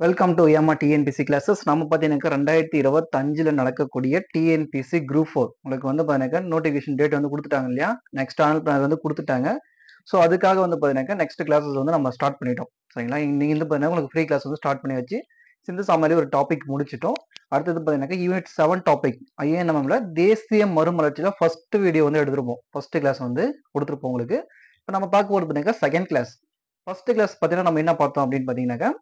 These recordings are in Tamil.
வெல்கம் டு ஏமா டிஎன்பிசி கிளாஸஸ் நம்ம பார்த்தீங்கன்னாக்கா ரெண்டாயிரத்தி இருபத்தஞ்சில் நடக்கக்கூடிய டிஎன்பிசி குரூப் ஃபோர் உங்களுக்கு வந்து பார்த்தீங்கன்னாக்கா நோட்டிஃபிகேஷன் டேட் வந்து கொடுத்துட்டாங்க இல்லையா? நெக்ஸ்ட் ஆனல் பிளான் வந்து கொடுத்துட்டாங்க. ஸோ அதுக்காக வந்து பார்த்தீங்கன்னாக்கா நெக்ஸ்ட் கிளாஸஸ் வந்து நம்ம ஸ்டார்ட் பண்ணிட்டோம். சரிங்களா? நீங்கள் வந்து பார்த்தீங்கன்னா உங்களுக்கு ஃப்ரீ கிளாஸ் வந்து ஸ்டார்ட் பண்ணி வச்சு சிந்து சாமாரி ஒரு டாபிக் முடிச்சிட்டோம். அடுத்தது பார்த்தீங்கன்னாக்கா யூனிட் செவன் டாபிக் ஐஎன்எம்ல தேசிய மறுமலர்ச்சியில் ஃபர்ஸ்ட் வீடியோ வந்து எடுத்துருப்போம். ஃபர்ஸ்ட் கிளாஸ் வந்து கொடுத்துருப்போம் உங்களுக்கு. இப்போ நம்ம பார்க்க போகிறது பார்த்தீங்கன்னா செகண்ட் கிளாஸ் ஃபர்ஸ்ட் கிளாஸ் பார்த்தீங்கன்னா நம்ம என்ன பார்த்தோம் அப்படின்னு பார்த்தீங்கன்னாக்கா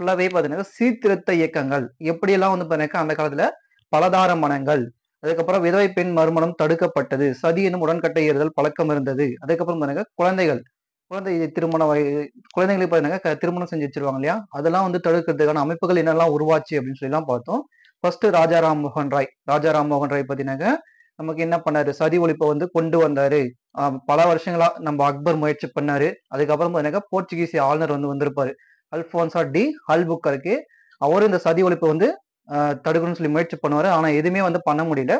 ஃபுல்லாகவே பார்த்தீங்கன்னா சீர்திருத்த இயக்கங்கள். எப்படியெல்லாம் வந்து பார்த்தீங்கன்னா அந்த காலத்துல பலதார மனங்கள் அதுக்கப்புறம் விதவை பெண் மறுமணம் தடுக்கப்பட்டது சதி என்னும் உடன்கட்டை ஏறுதல் பழக்கம் இருந்தது அதுக்கப்புறம் பார்த்தீங்கன்னா குழந்தைகள் குழந்தை திருமண வய குழந்தைங்களுக்கு பார்த்தீங்கன்னா திருமணம் செஞ்சு வச்சிருவாங்க இல்லையா? அதெல்லாம் வந்து தடுக்கிறதுக்கான அமைப்புகள் என்னெல்லாம் உருவாச்சு அப்படின்னு சொல்லி பார்த்தோம். ஃபர்ஸ்ட் ராஜா ராம் மோகன் ராய் ராஜா ராம் மோகன் ராய் பார்த்தீங்கன்னாக்க நமக்கு என்ன பண்ணாரு? சதி ஒழிப்பை வந்து கொண்டு வந்தாரு. பல வருஷங்களா நம்ம அக்பர் முயற்சி பண்ணாரு. அதுக்கப்புறம் பார்த்தீங்கன்னா போர்ச்சுகீஸ் ஆளுநர் வந்து வந்திருப்பாரு. அல்போன்சா டி ஹல்புக்கருக்கு அவரும் இந்த சதி ஒழிப்பு வந்து தடுக்கணும்னு சொல்லி முயற்சி பண்ணுவார். ஆனால் எதுவுமே வந்து பண்ண முடியல.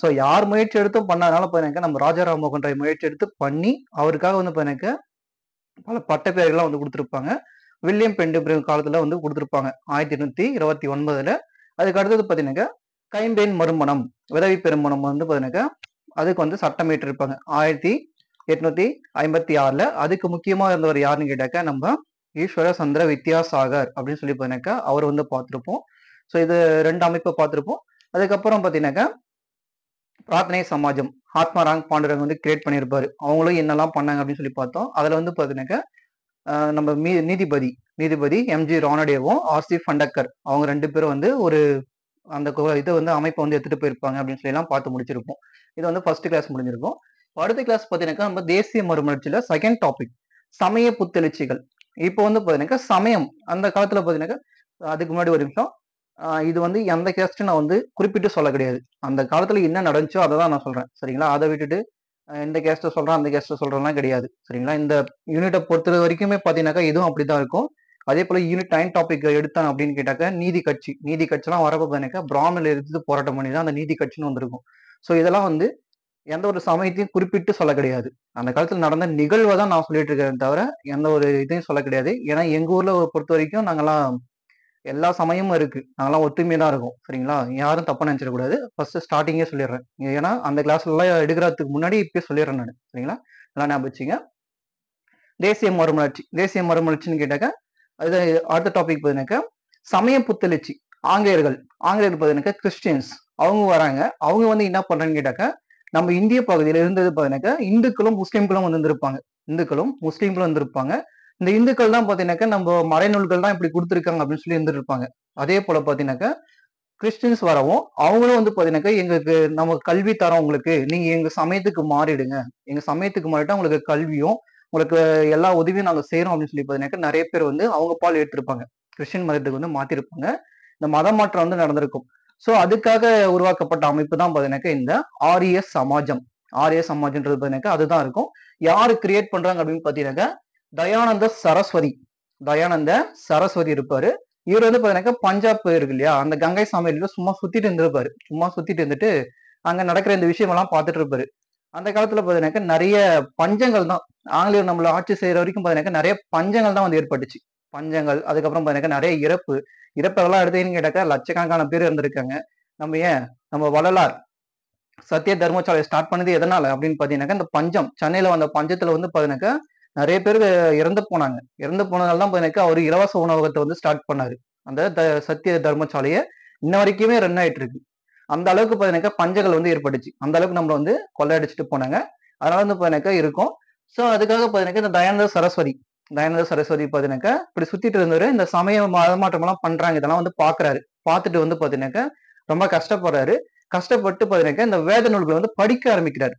ஸோ யார் முயற்சி எடுத்தும் பண்ணாதனால பார்த்தீங்கன்னா நம்ம ராஜாராம் மோகன் ராய் முயற்சி எடுத்து பண்ணி அவருக்காக வந்து பார்த்தீங்கன்னா பல பட்டப்பேர்கள்லாம் வந்து கொடுத்துருப்பாங்க. வில்லியம் பெண்டு காலத்தில் வந்து கொடுத்துருப்பாங்க. ஆயிரத்தி எண்ணூற்றி இருபத்தி ஒன்பதில். அதுக்கு அடுத்தது பார்த்தீங்கன்னாக்கா கைம்பெயின் மறுமணம் விதவி பெருமணம் வந்து பார்த்தீங்கன்னாக்கா அதுக்கு வந்து சட்டம் ஏற்றிருப்பாங்க. ஆயிரத்தி எட்நூத்தி ஐம்பத்தி ஆறில். அதுக்கு முக்கியமாக இருந்தவர் யாருன்னு கேட்டாக்கா நம்ம ஈஸ்வர சந்திர வித்யாசாகர் அப்படின்னு சொல்லி பார்த்தீங்கன்னாக்கா அவர் வந்து பார்த்துருப்போம். ஸோ இது ரெண்டு அமைப்பை பார்த்துருப்போம். அதுக்கப்புறம் பார்த்தீங்கன்னாக்கா பிரார்த்தனை சமாஜம் ஆத்மாராங் பாண்டுரங் வந்து கிரியேட் பண்ணியிருப்பாரு. அவங்களும் என்னெல்லாம் பண்ணாங்க அப்படின்னு சொல்லி பார்த்தோம். அதில் வந்து பார்த்தீங்கன்னாக்கா நம்ம மீ நீதிபதி நீதிபதி எம்ஜி ரானடேவும் ஆசிப் ஃபண்டக்கர் அவங்க ரெண்டு பேரும் வந்து ஒரு அந்த இதை வந்து அமைப்பை வந்து எடுத்துட்டு போயிருப்பாங்க அப்படின்னு சொல்லி எல்லாம் பார்த்து முடிச்சிருப்போம். இது வந்து ஃபர்ஸ்ட் கிளாஸ் முடிஞ்சிருக்கும். அடுத்த கிளாஸ் பார்த்தீங்கன்னாக்கா நம்ம தேசிய மறுமலர்ச்சியில் செகண்ட் டாபிக் சமய புத்தெழுச்சிகள். இப்போ வந்து பார்த்தீங்கன்னாக்கா சமயம். அந்த காலத்தில் பார்த்தீங்கன்னாக்கா அதுக்கு முன்னாடி ஒரு நிமிஷம் இது வந்து எந்த கேஸ்ட்டு நான் வந்து குறிப்பிட்டு சொல்ல கிடையாது. அந்த காலத்தில் என்ன நடந்துச்சோ அதை தான் நான் சொல்கிறேன் சரிங்களா? அதை விட்டுட்டு இந்த கேஸ்ட்டை சொல்கிறேன் அந்த கேஸ்ட்டை சொல்றேன்லாம் கிடையாது. சரிங்களா? இந்த யூனிட்டை பொறுத்த வரைக்குமே பார்த்தீங்கன்னாக்கா இதுவும் அப்படி தான் இருக்கும். அதே போல் யூனிட் டைம் டாபிக் எடுத்தான் அப்படின்னு கேட்டாக்க நீதி கட்சி. நீதி கட்சிலாம் வரப்போ பார்த்தீங்கன்னா பிராமணில் எடுத்து போராட்டம் பண்ணி தான் அந்த நீதி கட்சின்னு வந்திருக்கும். ஸோ இதெல்லாம் வந்து எந்த ஒரு சமயத்தையும் குறிப்பிட்டு சொல்ல கிடையாது. அந்த காலத்தில் நடந்த நிகழ்வை தான் நான் சொல்லிட்டு இருக்கிறேன் தவிர எந்த ஒரு இதையும் சொல்ல கிடையாது. ஏன்னா எங்க ஊர்ல பொறுத்த வரைக்கும் நாங்கெல்லாம் எல்லா சமயமும் இருக்கு. நாங்கெல்லாம் ஒத்துமையா தான் இருக்கும். சரிங்களா? யாரும் தப்பா நினைச்சிடக்கூடாது ஃபர்ஸ்ட் ஸ்டார்டிங்கே சொல்லிடுறேன். ஏன்னா அந்த கிளாஸ்ல எல்லாம் எடுக்கிறதுக்கு முன்னாடி இப்பயே சொல்லிடுறேன் நான். சரிங்களா? எல்லாம் ஞாபகம் வச்சுங்க தேசிய மறுமலர்ச்சி. தேசிய மறுமலர்ச்சின்னு கேட்டாக்க அது அடுத்த டாபிக் பார்த்தீங்கன்னாக்கா சமய புத்தளிச்சி ஆங்கிலேயர்கள். ஆங்கிலேயர்கள் பார்த்தீங்கன்னாக்கா கிறிஸ்டியன்ஸ் அவங்க வராங்க. அவங்க வந்து என்ன பண்றாங்கன்னு கேட்டாக்க நம்ம இந்திய பகுதியில இருந்தது பார்த்தீங்கன்னாக்கா இந்துக்களும் முஸ்லீம்களும் வந்து இருந்திருப்பாங்க இந்துக்களும் முஸ்லீம்களும் வந்திருப்பாங்க. இந்த இந்துக்கள் தான் பார்த்தீங்கன்னாக்கா நம்ம மறைநூல்கள் தான் இப்படி கொடுத்துருக்காங்க அப்படின்னு சொல்லி இருந்திருப்பாங்க. அதே போல பார்த்தீங்கன்னாக்கா கிறிஸ்டின்ஸ் வரவும் அவங்களும் வந்து பார்த்தீங்கன்னாக்கா எங்களுக்கு நம்ம கல்வி தரோம் உங்களுக்கு. நீங்கள் எங்கள் சமயத்துக்கு மாறிடுங்க. எங்கள் சமயத்துக்கு மாறிட்டா உங்களுக்கு கல்வியும் உங்களுக்கு எல்லா உதவியும் நாங்கள் செய்கிறோம் அப்படின்னு சொல்லி பார்த்தீங்கன்னாக்கா நிறைய பேர் வந்து அவங்க பால் எடுத்திருப்பாங்க கிறிஸ்டின் மதத்துக்கு வந்து மாற்றிருப்பாங்க இந்த மத மாற்றம் வந்து நடந்திருக்கும். ஸோ அதுக்காக உருவாக்கப்பட்ட அமைப்பு தான் பார்த்தீங்கன்னாக்கா இந்த ஆரியஸ் சமாஜம். ஆரிய சமாஜம்ன்றது பார்த்தீங்கன்னாக்கா அதுதான் இருக்கும். யாரு கிரியேட் பண்றாங்க அப்படின்னு பார்த்தீங்கன்னாக்கா தயானந்த சரஸ்வதி. தயானந்த சரஸ்வதி இருப்பாரு. இவர் வந்து பார்த்தீங்கன்னாக்கா பஞ்சாப் இருக்கு இல்லையா? அந்த கங்கை சமையல சும்மா சுத்திட்டு இருந்திருப்பாரு. சும்மா சுத்திட்டு இருந்துட்டு அங்க நடக்கிற இந்த விஷயம் எல்லாம் பார்த்துட்டு இருப்பாரு. அந்த காலத்துல பார்த்தீங்கன்னாக்கா நிறைய பஞ்சங்கள் தான். ஆங்கிலேயர் நம்மள ஆட்சி செய்யற வரைக்கும் பார்த்தீங்கன்னாக்கா நிறைய பஞ்சங்கள் தான் வந்து ஏற்பட்டுச்சு. பஞ்சங்கள் அதுக்கப்புறம் பார்த்தீங்கன்னா நிறைய இறப்பு இறப்பதெல்லாம் எடுத்தீங்கன்னு கேட்டாக்கா லட்சக்கணக்கான பேர் இருந்திருக்காங்க. நம்ம ஏன்? நம்ம வள்ளலார். சத்திய தர்மசாலை ஸ்டார்ட் பண்ணது எதனால அப்படின்னு பார்த்தீங்கன்னாக்கா இந்த பஞ்சம். சென்னையில் வந்த பஞ்சத்தில் வந்து பார்த்தீங்கன்னாக்கா நிறைய பேர் இறந்து போனாங்க. இறந்து போனதால தான் பார்த்தீங்கன்னாக்கா அவர் இலவச உணவகத்தை வந்து ஸ்டார்ட் பண்ணாரு. அந்த த சத்திய தர்மசாலையை இன்ன வரைக்குமே ரன் ஆயிட்டு இருக்கு. அந்த அளவுக்கு பார்த்தீங்கன்னாக்கா பஞ்சங்கள் வந்து ஏற்பட்டுச்சு. அந்த அளவுக்கு நம்ம வந்து கொள்ளையடிச்சிட்டு போனாங்க. அதனால வந்து பார்த்தீங்கன்னாக்கா இருக்கும். ஸோ அதுக்காக பார்த்தீங்கன்னாக்கா இந்த தயானந்த சரஸ்வதி தயானந்த சரஸ்வதி பாத்தீங்கன்னாக்கா இப்படி சுத்திட்டு இருந்தவர் இந்த சமய மதமாற்றம் எல்லாம் பண்றாங்க. இதெல்லாம் வந்து பாக்குறாரு. பார்த்துட்டு வந்து பாத்தீங்கன்னாக்கா ரொம்ப கஷ்டப்படுறாரு. கஷ்டப்பட்டு பாத்தீங்கன்னாக்கா இந்த வேத நூல்களை வந்து படிக்க ஆரம்பிக்கிறாரு.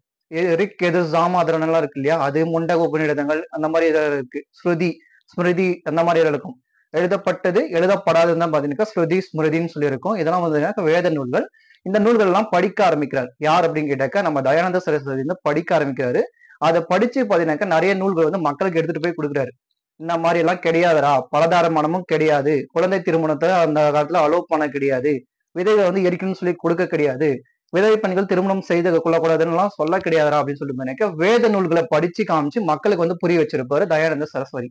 ரிக் எது ஜாமாதரன் எல்லாம் இருக்கு இல்லையா? அது முண்டக உபநிடதங்கள் அந்த மாதிரி இதெல்லாம் இருக்கு. ஸ்ருதி ஸ்மிருதி அந்த மாதிரி இருக்கும். எழுதப்பட்டது எழுதப்படாதுன்னு தான் பாத்தீங்கன்னா ஸ்ருதி ஸ்மிருதின்னு சொல்லி இருக்கும் இதெல்லாம் வந்து வேத நூல்கள். இந்த நூல்கள் எல்லாம் படிக்க ஆரம்பிக்கிறார். யார் அப்படின்னு கேட்டாக்கா நம்ம தயானந்த சரஸ்வதி வந்து படிக்க ஆரம்பிக்கிறாரு. அதை படிச்சு பாத்தீங்கன்னாக்கா நிறைய நூல்கள் வந்து மக்களுக்கு எடுத்துட்டு போய் கொடுக்குறாரு. இந்த மாதிரி எல்லாம் கிடையாதுடா. பலதார மனமும் கிடையாது. குழந்தை திருமணத்தை அந்த காலத்துல அலோவ் பண்ண கிடையாது. விதைகளை வந்து எரிக்கணும்னு சொல்லி கொடுக்க கிடையாது. விதவை பெண்கள் திருமணம் செய்து கொள்ளக்கூடாதுன்னு எல்லாம் சொல்ல கிடையாதுரா அப்படின்னு சொல்லிட்டு நினைக்க வேத நூல்களை படிச்சு காமிச்சு மக்களுக்கு வந்து புரிய வச்சிருப்பாரு தயானந்த சரஸ்வதி.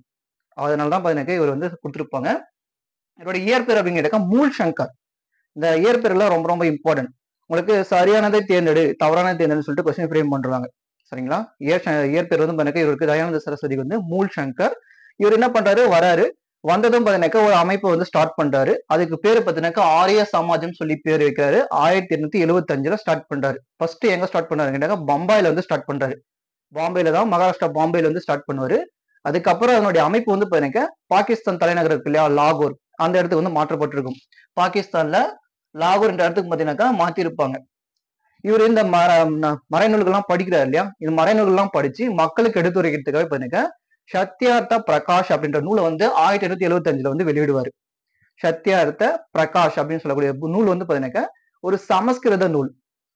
அதனாலதான் பாத்தீங்கன்னா இவர் வந்து கொடுத்துருப்பாங்க. இதோட இயற்பெயர் அப்படின்னு கேட்டாக்கா மூல் சங்கர். இந்த இயற்பெயர்லாம் ரொம்ப ரொம்ப இம்பார்ட்டன்ட் உங்களுக்கு சரியானதை தேர்ந்தெடு தவறான தேர்ந்தெடுன்னு சொல்லிட்டு கொஸ்டின் ஃப்ரேம் பண்றாங்க. சரிங்களா? இயற் இயற்பெயர் வந்து பண்ணக்க இவருக்கு தயானந்த சரஸ்வதி வந்து மூல் சங்கர் இவர் என்ன பண்றாரு? வராரு. வந்ததும் பார்த்தீங்கன்னாக்கா ஒரு அமைப்பை வந்து ஸ்டார்ட் பண்றாரு. அதுக்கு பேரு பார்த்தீங்கன்னாக்கா ஆரிய சமாஜம் சொல்லி பேர் வைக்கிறாரு. ஆயிரத்தி எண்ணூத்தி எழுபத்தி அஞ்சுல ஸ்டார்ட் பண்றாரு. ஃபர்ஸ்ட் எங்க ஸ்டார்ட் பண்ணாரு பம்பாயில வந்து ஸ்டார்ட் பண்றாரு. பாம்பேல தான் மகாராஷ்டிரா பாம்பேல வந்து ஸ்டார்ட் பண்ணுவாரு. அதுக்கப்புறம் அதனுடைய அமைப்பு வந்து பார்த்தீங்கன்னா பாகிஸ்தான் தலைநகர் இருக்கு இல்லையா லாகூர். அந்த இடத்துக்கு வந்து மாற்றப்பட்டிருக்கும். பாகிஸ்தான்ல லாகூர் என்ற இடத்துக்கு பார்த்தீங்கன்னாக்கா மாத்திருப்பாங்க. இவர் இந்த மர மறைநூல்கள் மறைநூல்கள்லாம் படிக்கிறார் இல்லையா? இந்த மறைநூல்கள்லாம் படிச்சு மக்களுக்கு எடுத்துரைக்கிறதுக்காக பார்த்தீங்கன்னா சத்யார்த்த பிரகாஷ் அப்படின்ற நூலை வந்து ஆயிரத்தி எண்ணூத்தி எழுபத்தி அஞ்சுல வந்து வெளியிடுவார். சத்யார்த்த பிரகாஷ் அப்படின்னு சொல்லக்கூடிய நூல் வந்து பார்த்தீங்கன்னாக்கா ஒரு சமஸ்கிருத நூல்.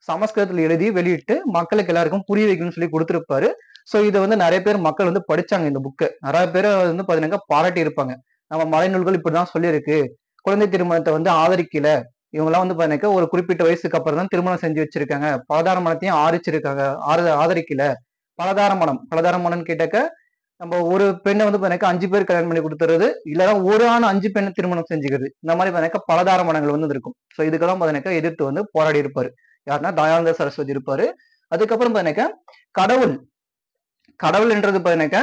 சமஸ்கிருதத்தில் எழுதி வெளியிட்டு மக்களுக்கு எல்லாருக்கும் புரிய வைக்கணும்னு சொல்லி கொடுத்துருப்பாரு. சோ இதை வந்து நிறைய பேர் மக்கள் வந்து படிச்சாங்க இந்த புக்கு நிறைய பேர் வந்து பாத்தீங்கன்னா பாராட்டி இருப்பாங்க. நம்ம மலை நூல்கள் இப்படிதான் சொல்லியிருக்கு. குழந்தை திருமணத்தை வந்து ஆதரிக்கல. இவங்கெல்லாம் வந்து பாத்தீங்கன்னா ஒரு குறிப்பிட்ட வயசுக்கு அப்புறம் தான் திருமணம் செஞ்சு வச்சிருக்காங்க. பலதார மனத்தையும் ஆரிச்சிருக்காங்க. ஆதரிக்கல. பலதார மனம். பலதார மனம்னு கேட்டாக்க நம்ம ஒரு பெண்ணை வந்து பாத்தீங்கன்னா அஞ்சு பேர் கல்யாணம் பண்ணி கொடுத்துறது இல்லைன்னா ஒரு ஆண் அஞ்சு பெண்ணை திருமணம் செஞ்சுக்கிறது. இந்த மாதிரி பாத்தீங்கன்னா பலதார மனங்கள் வந்து இருக்கும். ஸோ இதுக்கெல்லாம் பாத்தீங்கன்னா எதிர்த்து வந்து போராடி இருப்பாரு. யாருன்னா தயானந்த சரஸ்வதி இருப்பாரு. அதுக்கப்புறம் பாத்தீங்கன்னா கடவுள். கடவுள்ன்றது பாத்தீங்கன்னா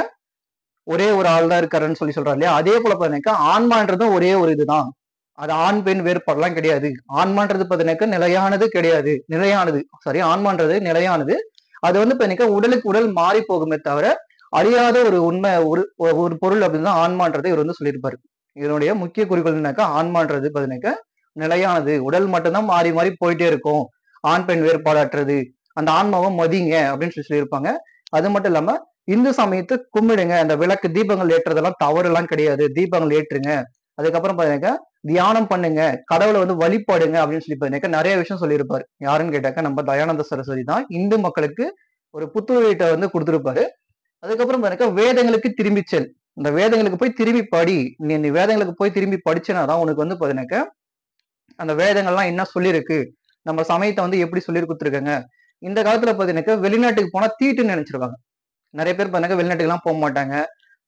ஒரே ஒரு ஆள் தான் இருக்காருன்னு சொல்லி சொல்றாரு இல்லையா? அதே போல பாத்தீங்கன்னா ஆன்மான்றதும் ஒரே ஒரு இதுதான். அது ஆண் பெண் வேறுபாடுலாம் கிடையாது. ஆன்மான்றது பார்த்தீங்கன்னா நிலையானது கிடையாது. நிலையானது. சாரி ஆன்மான்றது நிலையானது. அது வந்து பார்த்தீங்கன்னா உடலுக்கு உடல் மாறி போகுமே தவிர அழியாத ஒரு உண்மை ஒரு ஒரு பொருள் அப்படின்னு தான் ஆன்மான்றதை இவர் வந்து சொல்லியிருப்பாரு. இதனுடைய முக்கிய குறிக்கோள்னாக்கா ஆன்மான்றது பார்த்தீங்கன்னாக்கா நிலையானது. உடல் மட்டும்தான் மாறி மாறி போயிட்டே இருக்கும். ஆண் பெண் வேறுபாடாற்றுறது அந்த ஆன்மாவை மதிங்க அப்படின்னு சொல்லி சொல்லியிருப்பாங்க. அது மட்டும் இல்லாம இந்து சமயத்தை கும்பிடுங்க. அந்த விளக்கு தீபங்கள் ஏற்றுறதெல்லாம் தவறு எல்லாம் கிடையாது. தீபங்கள் ஏற்றுங்க. அதுக்கப்புறம் பார்த்தீங்கன்னாக்கா தியானம் பண்ணுங்க. கடவுளை வந்து வழிபாடுங்க அப்படின்னு சொல்லி பார்த்தீங்கன்னா நிறைய விஷயம் சொல்லியிருப்பாரு. யாருன்னு கேட்டாக்கா நம்ம தயானந்த சரஸ்வதி தான் இந்து மக்களுக்கு ஒரு புத்துணர்வீட்டை வந்து கொடுத்துருப்பாரு. அதுக்கப்புறம் பாத்தீங்கன்னா வேதங்களுக்கு திரும்பி செல். இந்த வேதங்களுக்கு போய் திரும்பி படி. நீ இந்த வேதங்களுக்கு போய் திரும்பி படிச்சனா தான் உனக்கு வந்து பாத்தீங்கன்னாக்க அந்த வேதங்கள்லாம் என்ன சொல்லியிருக்கு நம்ம சமயத்தை வந்து எப்படி சொல்லி கொடுத்துருக்காங்க? இந்த காலத்துல பாத்தீங்கன்னாக்க வெளிநாட்டுக்கு போனா தீட்டுன்னு நினைச்சிருவாங்க. நிறைய பேர் பாத்தீங்கன்னா வெளிநாட்டுக்கு எல்லாம் போக மாட்டாங்க.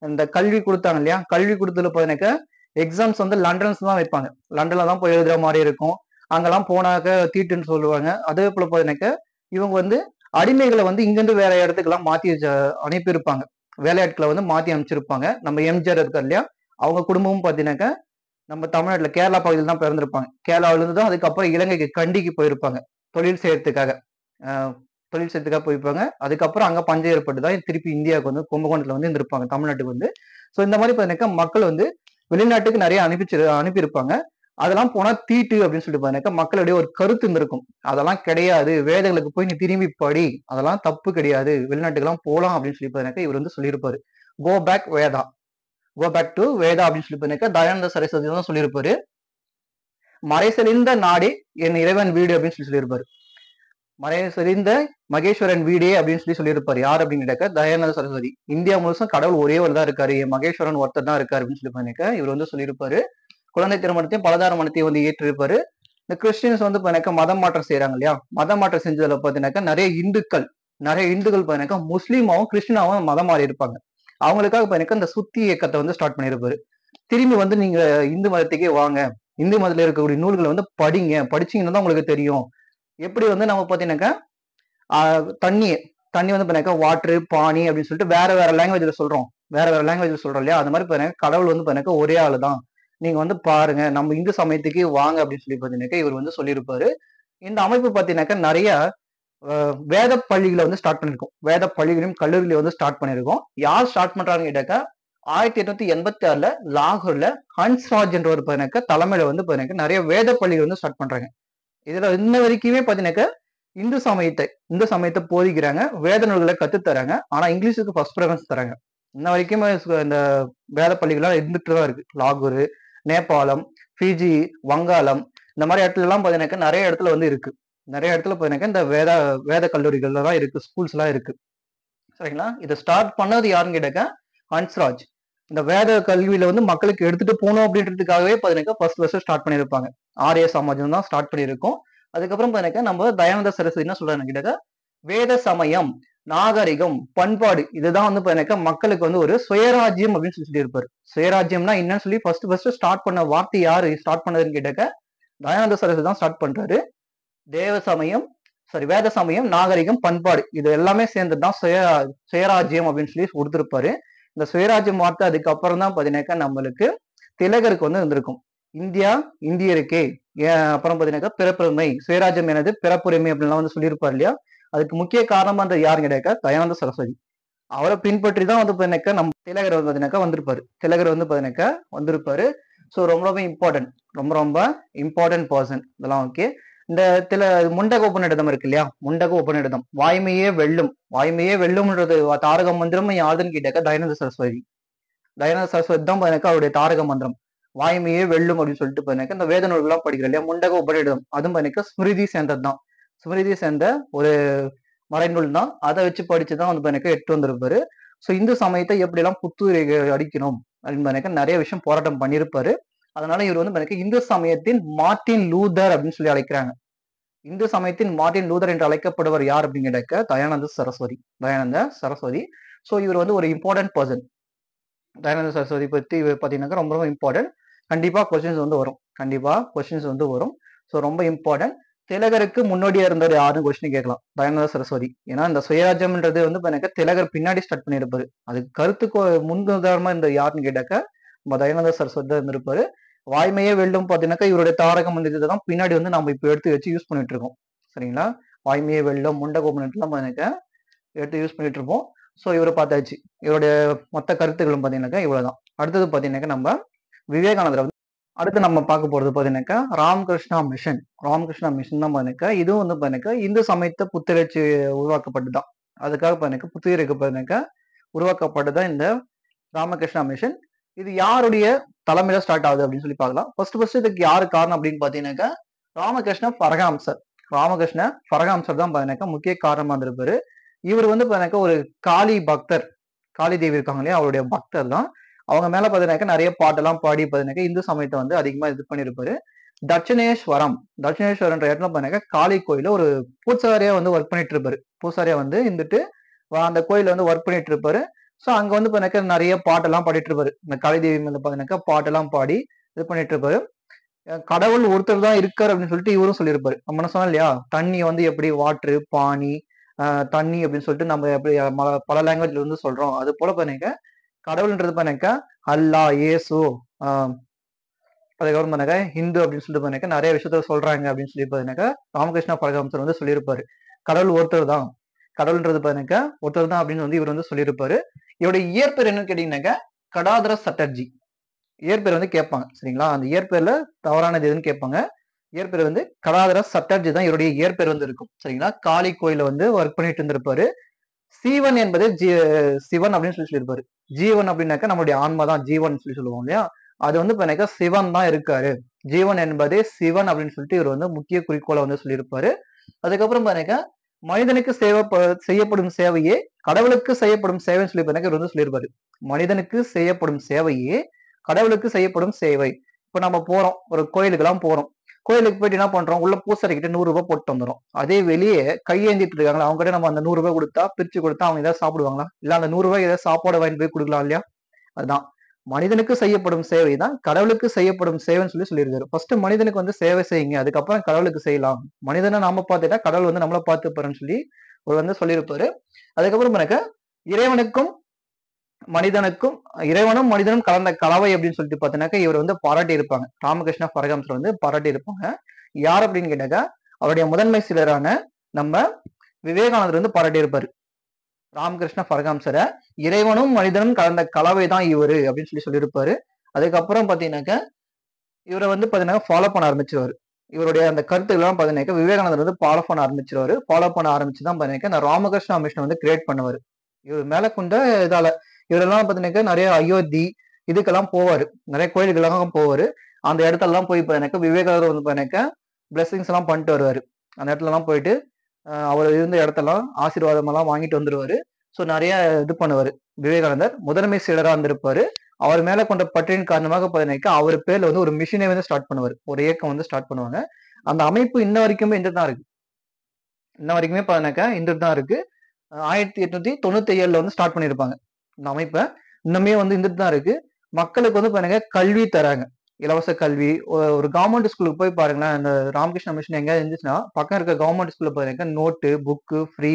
இந்த கல்வி கொடுத்தாங்க இல்லையா? கல்வி கொடுத்ததுல பாத்தீங்கன்னாக்க எக்ஸாம்ஸ் வந்து லண்டன்ஸ் தான் வைப்பாங்க. லண்டன்ல தான் போய் எழுதுற மாதிரி இருக்கும். அங்கெல்லாம் போனாக்க தீட்டுன்னு சொல்லுவாங்க. அதே போல பாத்தீங்கன்னாக்க இவங்க வந்து அடிமைகளை வந்து இங்கிருந்து வேற இடத்துக்கெல்லாம் மாத்தி அனுப்பியிருப்பாங்க வேலையாட்களை வந்து மாத்தி அனுப்பிச்சிருப்பாங்க. நம்ம எம்ஜிஆர் இருக்கார் இல்லையா? அவங்க குடும்பமும் பாத்தீங்கன்னாக்க நம்ம தமிழ்நாட்டுல கேரளா பகுதியில் தான் பிறந்திருப்பாங்க. கேரளாவில இருந்து தான் அதுக்கப்புறம் இலங்கைக்கு கண்டிக்கு போயிருப்பாங்க. தொழில் செய்யறதுக்காக. தொழில் செய்யறதுக்காக போயிருப்பாங்க. அதுக்கப்புறம் அங்க பஞ்சம் ஏற்பட்டு தான் திருப்பி இந்தியாவுக்கு வந்து கும்பகோணத்துல வந்து இருந்திருப்பாங்க. தமிழ்நாட்டுக்கு வந்து. ஸோ இந்த மாதிரி பாத்தீங்கன்னாக்கா மக்கள் வந்து வெளிநாட்டுக்கு நிறைய அனுப்பிச்சு அனுப்பியிருப்பாங்க. அதெல்லாம் போனா தீட்டு அப்படின்னு சொல்லிட்டு பாத்தீங்கன்னாக்கா மக்களுடைய ஒரு கருத்து இருந்திருக்கும் அதெல்லாம் கிடையாது. வேதங்களுக்கு போய் நீ திரும்பி படி. அதெல்லாம் தப்பு கிடையாது. வெளிநாட்டுக்கெல்லாம் போகலாம் அப்படின்னு சொல்லி பாத்தீங்கன்னாக்கா இவர் வந்து சொல்லியிருப்பாரு. Go back Veda go back to Veda அப்படின்னு சொல்லி பாத்தீங்கன்னாக்கா தயானந்த சரஸ்வதி தான் சொல்லியிருப்பாரு. மறைசலிந்த நாடே என் இறைவன் வீடு அப்படின்னு சொல்லி சொல்லியிருப்பாரு. மறைசெறிந்த மகேஸ்வரன் வீடே அப்படின்னு சொல்லி சொல்லியிருப்பாரு. யார் அப்படின்னு கேட்டாக்கா தயானந்த சரஸ்வதி. இந்தியா முழுசும் கடவுள் ஒரே ஒரு தான் இருக்காரு. மகேஸ்வரன் ஒருத்தர் தான் இருக்காரு அப்படின்னு சொல்லி பாருங்க. இவர் வந்து சொல்லியிருப்பாரு. குழந்தை திருமணத்தையும் பலதார மனத்தையும் வந்து ஏற்றிருப்பாரு. இந்த கிறிஸ்டின்ஸ் வந்து பாத்தீங்கன்னா மதம் மாற்றம் செய்யறாங்க இல்லையா? மதம் மாற்றம் செஞ்சதுல பாத்தீங்கன்னாக்கா நிறைய இந்துக்கள் நிறைய இந்துக்கள் பாத்தீங்கன்னா முஸ்லீமாவும் கிறிஸ்டினாவும் மதம் மாறி இருப்பாங்க. அவங்களுக்காக பாத்தீங்கன்னா இந்த சுத்தி இயக்கத்தை வந்து ஸ்டார்ட் பண்ணியிருப்பாரு திரும்பி வந்து நீங்க இந்து மதத்துக்கே வாங்க. இந்து மதத்துல இருக்கக்கூடிய நூல்களை வந்து படிங்க. படிச்சீங்கன்னா தான் உங்களுக்கு தெரியும். எப்படி வந்து நம்ம பாத்தீங்கன்னாக்கா தண்ணி தண்ணி வந்து பாத்தீங்கன்னா வாட்டர் பானி அப்படின்னு சொல்லிட்டு வேற வேற லாங்குவேஜ்ல சொல்றோம். வேற வேற லாங்குவேஜ்ல சொல்றோம் இல்லையா? அது மாதிரி பார்த்தீங்கன்னா கடவுள் வந்து பாத்தீங்கன்னா ஒரே ஆளு தான் நீங்க வந்து பாருங்க நம்ம இந்து சமயத்துக்கு வாங்க அப்படின்னு சொல்லி பார்த்தீங்கன்னாக்கா இவர் வந்து சொல்லியிருப்பாரு. இந்த அமைப்பு பாத்தீங்கன்னாக்கா நிறைய வேத பள்ளிகளை வந்து ஸ்டார்ட் பண்ணிருக்கோம் வேத பள்ளிகளையும் கல்லூரிகளையும் வந்து ஸ்டார்ட் பண்ணிருக்கோம் யார் ஸ்டார்ட் பண்றாங்கன்னு கேட்டாக்கா ஆயிரத்தி எட்நூத்தி எண்பத்தி ஆறுல லாகூர்ல ஹன்ஸ்ராஜ் என்ற ஒரு பாத்தீங்கன்னாக்கா தலைமையில வந்து பாத்தீங்கன்னா நிறைய வேத பள்ளிகள் வந்து ஸ்டார்ட் பண்றாங்க. இதுல இன்ன வரைக்குமே பாத்தீங்கன்னாக்கா இந்து சமயத்தை இந்து சமயத்தை போதிக்கிறாங்க வேத நூல்களை கத்துத்தராங்க. ஆனா இங்கிலீஷுக்கு ஃபர்ஸ்ட் ப்ரிஃபரன்ஸ் தராங்க. இன்ன வரைக்குமே இந்த வேத பள்ளிகள்லாம் இருந்துட்டு தான் இருக்கு. லாகூர் நேபாளம் ஃபிஜி வங்காளம் இந்த மாதிரி இடத்துல எல்லாம் பாத்தீங்கன்னாக்கா நிறைய இடத்துல வந்து இருக்கு. நிறைய இடத்துல பாத்தீங்கன்னாக்கா இந்த வேத வேத கல்லூரிகள்ல தான் இருக்கு ஸ்கூல்ஸ் எல்லாம் இருக்கு. சரிங்களா? இதை ஸ்டார்ட் பண்ணது யாருன்னு கேட்டாக்க ஹன்ஸ்ராஜ். இந்த வேத கல்வியில வந்து மக்களுக்கு எடுத்துட்டு போகணும் அப்படின்றதுக்காகவே பார்த்தீங்கன்னா ஃபர்ஸ்ட் ஃபர்ஸ்ட் ஸ்டார்ட் பண்ணியிருப்பாங்க. ஆரிய சமாஜம் தான் ஸ்டார்ட் பண்ணியிருக்கோம். அதுக்கப்புறம் பார்த்தீங்கன்னா நம்ம தயானந்த சரஸ்வதி என்ன சொல்றாங்க கேட்டாக்கா வேத சமயம் நாகரிகம் பண்பாடு இதுதான் வந்து பாத்தீங்கன்னாக்கா மக்களுக்கு வந்து ஒரு சுயராஜ்யம் அப்படின்னு சொல்லி இருப்பாரு சுயராஜ்யம்னா என்னன்னு சொல்லி ஃபர்ஸ்ட் ஃபர்ஸ்ட் ஸ்டார்ட் பண்ண வார்த்தை யாரு? ஸ்டார்ட் பண்ணதுன்னு கேட்டாக்க தயானந்த சரஸ்வதி தான் ஸ்டார்ட் பண்றாரு. தேவ சமயம் சாரி வேத சமயம் நாகரிகம் பண்பாடு இது எல்லாமே சேர்ந்தது தான் சுய சுயராஜ்யம் அப்படின்னு சொல்லி கொடுத்துருப்பாரு. இந்த சுயராஜ்யம் வார்த்தை அதுக்கப்புறம் தான் பார்த்தீங்கன்னாக்கா நம்மளுக்கு திலகருக்கு வந்து இருந்திருக்கும். இந்தியா இந்தியருக்கே. அப்புறம் பாத்தீங்கன்னாக்கா பிறப்புரிமை சுயராஜ்யம் எனது பிறப்புரிமை அப்படின்லாம் வந்து சொல்லியிருப்பார் இல்லையா? அதுக்கு முக்கிய காரணமா இருந்தது யாருன்னு கேட்டாக்கா தயானந்த சரஸ்வதி. அவரை பின்பற்றி தான் வந்து பாத்தீங்கன்னாக்கா நம்ம திலகர் வந்து பாத்தீங்கன்னாக்கா வந்திருப்பாரு. திலகர் வந்து பார்த்தீங்கன்னாக்கா வந்திருப்பாரு. ஸோ ரொம்ப ரொம்ப இம்பார்ட்டன்ட் ரொம்ப ரொம்ப இம்பார்ட்டன்ட் பர்சன் இதெல்லாம் ஓகே இந்த தில முண்டக உபநிடதம் இருக்கு இல்லையா? முண்டக உபநிடதம். வாய்மையே வெல்லும். வாய்மையே வெல்லும்ன்றது தாரக மந்திரம் யாருன்னு கேட்டாக்கா தயானந்த சரஸ்வதி. தயானந்த சரஸ்வதி தான் பாத்தீங்கன்னாக்கா அவருடைய தாரக மந்திரம். வாய்மையே வெல்லும் அப்படின்னு சொல்லிட்டு பார்த்தீங்கன்னா இந்த வேத நூல்கள்லாம் படிக்கிறோம் இல்லையா? முண்டக உபநிடதம். அதுவும் பார்த்தீங்கன்னா ஸ்மிருதி சேர்ந்தது தான் ஸ்மிருதி சேர்ந்த ஒரு மறைநூல் தான். அதை வச்சு படிச்சு தான் வந்து எனக்கு எட்டு வந்திருப்பாரு. ஸோ இந்து சமயத்தை எப்படியெல்லாம் புத்துரை அடிக்கணும் அப்படின்னு பாத்தீங்கன்னா நிறைய விஷயம் போராட்டம் பண்ணியிருப்பாரு. அதனால இவர் வந்து எனக்கு இந்து சமயத்தின் மார்ட்டின் லூதர் அப்படின்னு சொல்லி அழைக்கிறாங்க. இந்து சமயத்தின் மார்ட்டின் லூதர் என்று அழைக்கப்படுவர் யார் அப்படின்னு கேட்டாக்க தயானந்த சரஸ்வதி. தயானந்த சரஸ்வதி. ஸோ இவர் வந்து ஒரு இம்பார்ட்டன்ட் பர்சன் தயானந்த சரஸ்வதி பத்தி பாத்தீங்கன்னாக்கா ரொம்ப ரொம்ப இம்பார்ட்டன்ட் கண்டிப்பா கொஸ்டின்ஸ் வந்து வரும். கண்டிப்பா கொஸ்டின்ஸ் வந்து வரும். ஸோ ரொம்ப இம்பார்ட்டன்ட் திலகருக்கு முன்னோடியா இருந்தவர் யாருன்னு கொஸ்டின் கேட்கலாம். தயானந்த சரஸ்வதி. ஏன்னா இந்த சுயராஜ்யம்ன்றது வந்து எனக்கு திலகர் பின்னாடி ஸ்டார்ட் பண்ணியிருப்பாரு. அதுக்கு கருத்துக்கு முன்னுதாரணமா இருந்த யாருன்னு கேட்டாக்க நம்ம தயானந்த சரஸ்வதி தான் இருந்திருப்பாரு. வாய்மையே வெல்லும் பார்த்தீங்கன்னாக்கா இவருடைய தாரக மந்திரத்தை தான் பின்னாடி வந்து நம்ம இப்போ எடுத்து வச்சு யூஸ் பண்ணிட்டு இருக்கோம். சரிங்களா? வாய்மையே வெல்லும் முண்டகோபனெல்லாம் பார்த்தீங்கன்னாக்கா எடுத்து யூஸ் பண்ணிட்டு இருப்போம். ஸோ இவரை பார்த்தாச்சு. இவருடைய மொத்த கருத்துக்களும் பார்த்தீங்கன்னாக்கா இவ்வளவுதான். அடுத்தது பார்த்தீங்கன்னாக்கா நம்ம விவேகானந்தர் வந்து அடுத்து நம்ம பார்க்க போறது பார்த்தீங்கன்னாக்கா ராமகிருஷ்ணா மிஷன் ராமகிருஷ்ணா மிஷன் தான் பார்த்தீங்கன்னாக்கா இதுவும் வந்து பார்த்தீங்கன்னாக்கா இந்து சமயத்தை புத்துணர்ச்சி உருவாக்கப்பட்டுதான் அதுக்காக பார்த்தீங்கன்னா புத்துயிருக்கு உருவாக்கப்பட்டு தான் இந்த ராமகிருஷ்ணா மிஷன் இது யாருடைய தலைமையில ஸ்டார்ட் ஆகுது அப்படின்னு சொல்லி பார்க்கலாம். ஃபர்ஸ்ட் ஃபர்ஸ்ட் இதுக்கு யாரு காரணம் அப்படின்னு பார்த்தீங்கன்னாக்கா ராமகிருஷ்ண பரகாம்சர். ராமகிருஷ்ண பரகாம்சர் தான் பார்த்தீங்கன்னாக்கா முக்கிய காரணமா இருந்திருப்பாரு. இவர் வந்து பார்த்தீங்கன்னாக்கா ஒரு காளி பக்தர். காளி தேவி இருக்காங்க இல்லையா அவருடைய பக்தர் தான் அவங்க மேல பார்த்தீங்கன்னாக்கா நிறைய பாட்டெல்லாம் பாடி பார்த்தீங்கன்னாக்கா இந்து சமயத்தை வந்து அதிகமா இது பண்ணியிருப்பாரு. தட்சிணேஸ்வரம் தட்சிணேஸ்வரன்ற இடத்துல பார்த்தீங்கன்னா காளி கோயில ஒரு பூசாரியா வந்து ஒர்க் பண்ணிட்டு இருப்பாரு பூசாரியா வந்து இருந்துட்டு அந்த கோயில வந்து ஒர்க் பண்ணிட்டு இருப்பாரு ஸோ அங்க வந்து பார்த்தீங்கன்னா நிறைய பாட்டெல்லாம் பாடிட்டு இருப்பாரு இந்த காளிதேவி மேல பார்த்தீங்கன்னாக்கா பாட்டெல்லாம் பாடி இது பண்ணிட்டு இருப்பாரு கடவுள் ஒருத்தர் தான் இருக்காரு அப்படின்னு சொல்லிட்டு இவரும் சொல்லியிருப்பாரு. நம்ம சொன்னோம் இல்லையா? தண்ணி வந்து எப்படி வாட்ரு பானி தண்ணி அப்படின்னு சொல்லிட்டு நம்ம எப்படி பல லாங்குவேஜ்ல வந்து சொல்றோம். அது போல பண்ணீங்க கடவுள்ன்றது பண்ணாக்க அல்லா ஏசு ஆஹ் அதுக்கப்புறம் பண்ணாக்க ஹிந்து அப்படின்னு சொல்லிட்டு பண்ணாக்க நிறைய விஷயத்த சொல்றாங்க அப்படின்னு சொல்லி பார்த்தீங்கன்னாக்கா ராமகிருஷ்ணா பரகம்சர் வந்து சொல்லியிருப்பாரு. கடவுள் ஒருத்தர் தான். கடவுள்ன்றது பாருங்க ஒருத்தர் தான் அப்படின்னு வந்து இவர் வந்து சொல்லியிருப்பாரு. இவருடைய இயற்பெயர் என்னன்னு கேட்டீங்கன்னாக்கா கடாதர சட்டர்ஜி. இயற்பெயர் வந்து கேட்பாங்க சரிங்களா? அந்த இயற்பெயர்ல தவறானது எதுன்னு கேட்பாங்க. இயற்பெயர் வந்து கடாதர சட்டர்ஜி தான் இவருடைய இயற்பெயர் வந்து இருக்கும் சரிங்களா? காளி கோயில வந்து ஒர்க் பண்ணிட்டு இருந்திருப்பாரு. சீவன் என்பது ஜீ சிவன் அப்படின்னு சொல்லி சொல்லியிருப்பாரு. ஜீவன் அப்படின்னாக்கா நம்மளுடைய ஆன்மா தான் ஜீவன் சொல்லி சொல்லுவோம் இல்லையா? அது வந்து இப்போ சிவன் தான் இருக்காரு. ஜீவன் என்பதே சிவன் அப்படின்னு சொல்லிட்டு இவர் வந்து முக்கிய குறிக்கோளை வந்து சொல்லியிருப்பாரு. அதுக்கப்புறம் பாருங்க மனிதனுக்கு சேவை செய்யப்படும் சேவையே கடவுளுக்கு செய்யப்படும் சேவைன்னு சொல்லி பாருங்க இவர் வந்து சொல்லியிருப்பாரு. மனிதனுக்கு செய்யப்படும் சேவையே கடவுளுக்கு செய்யப்படும் சேவை. இப்ப நம்ம போறோம் ஒரு கோயிலுக்கு எல்லாம் போறோம். கோயிலுக்கு போயிட்டு என்ன பண்றோம்? உள்ள பூசரி கிட்ட நூறு ரூபாய் போட்டு வந்துடும் அதே வெளியே கையேந்திட்டு இருக்காங்களா? அவங்க கிட்ட நம்ம அந்த நூறு ரூபாய் கொடுத்தா பிரிச்சு கொடுத்தா அவங்க ஏதாவது சாப்பிடுவாங்களா? இல்ல அந்த நூறு ரூபாய் ஏதாவது சாப்பாடு வாங்கி போய் கொடுக்கலாம் இல்லையா? அதுதான் மனிதனுக்கு செய்யப்படும் சேவை தான் கடவுளுக்கு செய்யப்படும் சேவைன்னு சொல்லி சொல்லியிருக்காரு. ஃபர்ஸ்ட் மனிதனுக்கு வந்து சேவை செய்யுங்க அதுக்கப்புறம் கடவுளுக்கு செய்யலாம். மனிதனை நாம பார்த்துட்டா கடவுள் வந்து நம்மளை பார்த்துப்பாருன்னு சொல்லி ஒரு வந்து சொல்லியிருப்பாரு. அதுக்கப்புறம் எனக்கு இறைவனுக்கும் மனிதனுக்கும் இறைவனும் மனிதனும் கலந்த கலவை அப்படின்னு சொல்லிட்டு பார்த்தீங்கன்னாக்கா இவர் வந்து பாராட்டி இருப்பாங்க. ராமகிருஷ்ணா பரகம்சர் வந்து பாராட்டி இருப்பாங்க. யார் அப்படின்னு கேட்டாக்கா அவருடைய முதன்மை சிலரான நம்ம விவேகானந்தர் வந்து பாராட்டி இருப்பாரு. ராமகிருஷ்ண பரகாம்சரை இறைவனும் மனிதனும் கலந்த கலவை தான் இவரு அப்படின்னு சொல்லி சொல்லியிருப்பாரு. அதுக்கப்புறம் பாத்தீங்கன்னாக்கா இவரை வந்து பார்த்தீங்கன்னா ஃபாலோ பண்ண ஆரம்பிச்சிருவாரு. இவருடைய அந்த கருத்துக்கள்லாம் பார்த்தீங்கன்னாக்கா விவேகானந்தர் வந்து ஃபாலோ பண்ண ஆரம்பிச்சிருவாரு. ஃபாலோ பண்ண ஆரம்பிச்சு தான் பார்த்தீங்கன்னா இந்த ராமகிருஷ்ணா மிஷனை வந்து கிரியேட் பண்ணுவாரு. இவர் மேல கொண்ட இதால இவரெல்லாம் பாத்தீங்கன்னாக்கா நிறைய அயோத்தி இதுக்கெல்லாம் போவாரு. நிறைய கோயிலுக்கெல்லாம் போவாரு. அந்த இடத்துலலாம் போய் பார்த்தீங்கன்னாக்கா விவேகானந்தர் வந்து பாத்தீங்கன்னாக்கா பிளெஸிங்ஸ் எல்லாம் பண்ணிட்டு வருவாரு. அந்த இடத்துல எல்லாம் போயிட்டு அவர் இருந்த இடத்தெல்லாம் ஆசீர்வாதம் எல்லாம் வாங்கிட்டு வந்துருவாரு. ஸோ நிறைய இது பண்ணுவாரு விவேகானந்தர். முதன்மை சீடராக இருந்திருப்பாரு. அவர் மேல கொண்ட பற்றின் காரணமாக பார்த்தீங்கன்னா அவர் பேர்ல வந்து ஒரு மிஷினை வந்து ஸ்டார்ட் பண்ணுவார். ஒரு இயக்கம் வந்து ஸ்டார்ட் பண்ணுவாங்க. அந்த அமைப்பு இன்ன வரைக்குமே இந்த தான் இருக்கு. இன்ன வரைக்குமே பார்த்தீங்கன்னாக்கா இந்த தான் இருக்கு. ஆயிரத்தி எட்நூத்தி தொண்ணூத்தி ஏழுல வந்து ஸ்டார்ட் பண்ணியிருப்பாங்க அமைப்பை இன்னுமே வந்து இருந்துட்டு தான் இருக்கு. மக்களுக்கு வந்து பாருங்க கல்வி தராங்க. இலவச கல்வி ஒரு கவர்மெண்ட் ஸ்கூலுக்கு போய் பாருங்களேன் இந்த ராமகிருஷ்ண மிஷன் எங்கேயாவது இருந்துச்சுன்னா பக்கம் இருக்க கவர்மெண்ட் ஸ்கூல்ல பாருங்க நோட்டு புக்கு ஃப்ரீ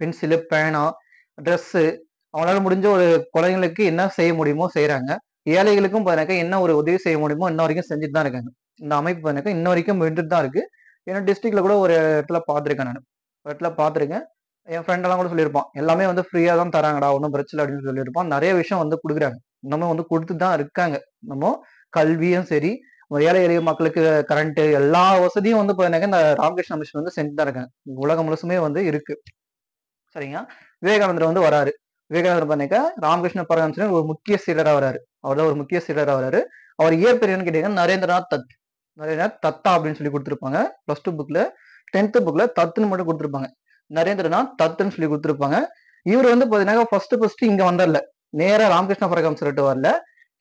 பென்சிலு பேனா ட்ரெஸ்ஸு அவங்களால முடிஞ்ச ஒரு குழந்தைங்களுக்கு என்ன செய்ய முடியுமோ செய்யறாங்க ஏழைகளுக்கும் பாருங்க என்ன ஒரு உதவி செய்ய முடியுமோ இன்ன வரைக்கும் செஞ்சுட்டு தான் இருக்காங்க. இந்த அமைப்பு பாருங்க இன்ன வரைக்கும் இருந்துட்டு தான் இருக்கு. ஏன்னா டிஸ்ட்ரிக்ட்ல கூட ஒரு இடத்துல பார்த்துருக்கேன் நான். ஒரு இடத்துல பார்த்துருக்கேன். என் ஃப்ரெண்டெல்லாம் கூட சொல்லியிருப்பான். எல்லாமே வந்து ஃப்ரீயா தான் தராங்கடா ஒன்றும் பிரச்சனை அப்படின்னு சொல்லியிருப்பான். நிறைய விஷயம் வந்து கொடுக்குறாங்க. இன்னமும் வந்து கொடுத்து தான் இருக்காங்க. நம்ம கல்வியும் சரி ஏழை எளிய மக்களுக்கு கரண்ட் எல்லா வசதியும் வந்து பார்த்தீங்கன்னா இந்த ராமகிருஷ்ண மிஷன் வந்து செஞ்சு தான் இருக்காங்க. உலகம் முழுசுமே வந்து இருக்கு. சரிங்களா? விவேகானந்தர் வந்து வராரு. விவேகானந்தர் பண்ணிக்க ராமகிருஷ்ண பரமஹம்சன் ஒரு முக்கிய சீடரா வராரு. அவர் தான் ஒரு முக்கிய சீடரா வராரு. அவர் இயற்பெயர் என்னன்னு கேட்டீங்கன்னா நரேந்திரநாத் தத். நரேந்திரநாத் தத்தா அப்படின்னு சொல்லி கொடுத்துருப்பாங்க. பிளஸ் டூ புக்ல டென்த் புக்ல தத்துன்னு மட்டும் கொடுத்துருப்பாங்க. நரேந்திரநாத் தத்துன்னு சொல்லி கொடுத்துருப்பாங்க. இவர் வந்து பாத்தீங்கன்னா ஃபர்ஸ்ட் ஃபர்ஸ்ட் இங்க வந்தார்ல. நேரா ராமகிருஷ்ண பரமஹம்சர்கிட்ட வரல.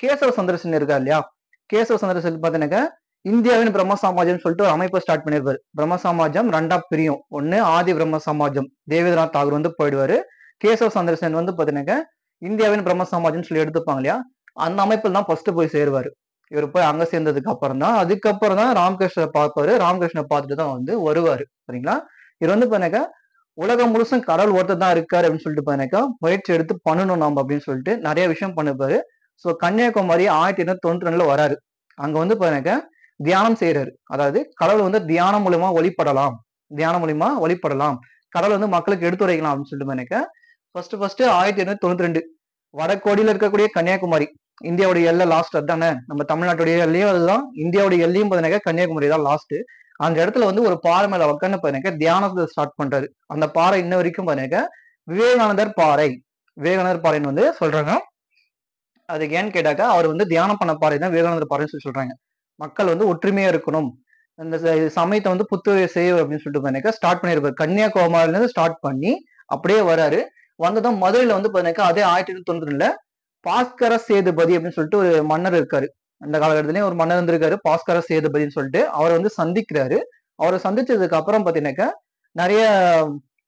கேசவ சந்திரசன் இருக்கா இல்லையா? கேசவ சந்திரசன் பாத்தீங்கன்னா இந்தியாவின் பிரம்ம சமாஜம் சொல்லிட்டு ஒரு அமைப்பை ஸ்டார்ட் பண்ணிருப்பாரு. பிரம்ம சமாஜம் ரெண்டா பிரியும். ஒண்ணு ஆதி பிரம்ம சமாஜம். தேவேந்திரநாத் தாகூர் வந்து போயிடுவாரு. கேசவ சந்திரசன் வந்து பாத்தீங்கன்னா இந்தியாவின் பிரம்ம சமாஜம் சொல்லி எடுத்துப்பாங்க இல்லையா? அந்த அமைப்பில் தான் ஃபர்ஸ்ட் போய் சேருவாரு. இவர் போய் அங்க சேர்ந்ததுக்கு அப்புறம் தான். அதுக்கப்புறம் தான் ராமகிருஷ்ணரை பார்ப்பாரு. ராமகிருஷ்ணரை பார்த்துட்டு தான் வந்து வருவாரு. சரிங்களா? இவர் வந்து பாத்தீங்கன்னாக்கா உலகம் முழுசும் கடவுள் ஒருத்தர் தான் இருக்காரு அப்படின்னு சொல்லிட்டு பாத்தீங்கன்னாக்கா முயற்சி எடுத்து பண்ணணும் நம்ம அப்படின்னு சொல்லிட்டு நிறைய விஷயம் பண்ணிருப்பாரு ஸோ கன்னியாகுமரி ஆயிரத்தி எண்ணூத்தி தொண்ணூற்றி ரெண்டுல வராரு. அங்க வந்து பாருங்க தியானம் செய்யறாரு அதாவது கடவுள் வந்து தியானம் மூலியமா ஒளிப்படலாம் தியானம் மூலியமா ஒளிப்படலாம் கடவுள் வந்து மக்களுக்கு எடுத்துரைக்கலாம் அப்படின்னு சொல்லிட்டு பாருங்க ஃபர்ஸ்ட் ஃபர்ஸ்ட் ஆயிரத்தி எண்ணூத்தி தொண்ணூத்தி ரெண்டு. வடகோடியில இருக்கக்கூடிய கன்னியாகுமரி இந்தியாவுடைய எல்லை லாஸ்ட் அதுதானே? நம்ம தமிழ்நாட்டுடைய எல்லையும் அதுதான். இந்தியாவுடைய எல்லையும் பாத்தீங்கன்னா கன்னியாகுமரி தான் லாஸ்ட் அந்த இடத்துல வந்து ஒரு பாறை மேல உட்காந்து பாருங்க தியானத்தை ஸ்டார்ட் பண்றாரு. அந்த பாறை இன்ன வரைக்கும் பாருங்க விவேகானந்தர் பாறை. விவேகானந்தர் பாறைன்னு வந்து சொல்றாங்க. அதுக்கு ஏன்னு கேட்டாக்கா அவர் வந்து தியானம் பண்ண பாறை தான் விவேகானந்தர் பாறைன்னு சொல்லி சொல்றாங்க. மக்கள் வந்து ஒற்றுமையா இருக்கணும். அந்த ச- சமயத்தை வந்து புத்துணர்வு செய்யும் அப்படின்னு சொல்லிட்டு பாருங்க ஸ்டார்ட் பண்ணிருப்பாரு. கன்னியாகுமரியில இருந்து ஸ்டார்ட் பண்ணி அப்படியே வராரு. வந்ததும் மதுரையில வந்து பாருங்க அதே ஆயிரத்தி தொண்ணூத்தி ரெண்டுல பாஸ்கர சேதுபதி அப்படின்னு சொல்லிட்டு ஒரு மன்னர் இருக்காரு. அந்த காலகட்டத்திலேயே ஒரு மன்னர் இருந்திருக்காரு பாஸ்கர சேதுபதினு சொல்லிட்டு அவரை வந்து சந்திக்கிறாரு. அவரை சந்திச்சதுக்கு அப்புறம் பாத்தீங்கன்னாக்கா நிறைய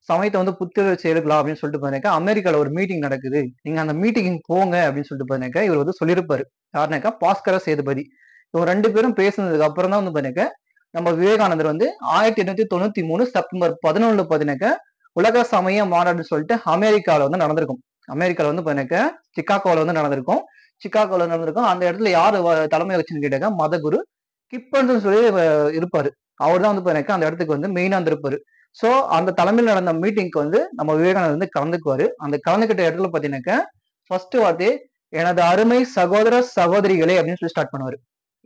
சமயத்தை வந்து புத்துணர்வு எடுக்கலாம் அப்படின்னு சொல்லிட்டு பாத்தீங்கன்னா அமெரிக்கால ஒரு மீட்டிங் நடக்குது. நீங்க அந்த மீட்டிங் போங்க அப்படின்னு சொல்லிட்டு பாத்தீங்கன்னா இவர் வந்து சொல்லியிருப்பாரு. யாருனாக்கா பாஸ்கர சேதுபதி. இவங்க ரெண்டு பேரும் பேசுனதுக்கு அப்புறம் தான் வந்து பாத்தீங்கன்னா நம்ம விவேகானந்தர் வந்து ஆயிரத்தி எண்ணூத்தி தொண்ணூத்தி மூணு செப்டம்பர் பதினொன்னு பாத்தீங்கன்னாக்கா உலக சமய மாநாடுன்னு சொல்லிட்டு அமெரிக்காவில் வந்து நடந்திருக்கும். அமெரிக்கால வந்து பார்த்தீங்கன்னாக்கா சிக்காகோல வந்து நடந்திருக்கும். சிக்காகோல நடந்திருக்கும் அந்த இடத்துல யார் வ- தலைமை வச்சுன்னு கேட்டாக்க மதகுரு கிப்பன்ஸ் சொல்லி இருப்பாரு. அவர் தான் வந்து பாத்தீங்கன்னா அந்த இடத்துக்கு வந்து மெயினா இருந்திருப்பாரு ஸோ அந்த தலைமையில் நடந்த மீட்டிங்க்கு வந்து நம்ம விவேகானந்தர் வந்து கலந்துக்குவாரு. அந்த கலந்துக்கிட்ட இடத்துல பார்த்தீங்கன்னாக்க ஃபர்ஸ்ட் வார்த்தை எனது அருமை சகோதர சகோதரிகளே அப்படின்னு சொல்லி ஸ்டார்ட் பண்ணுவார்.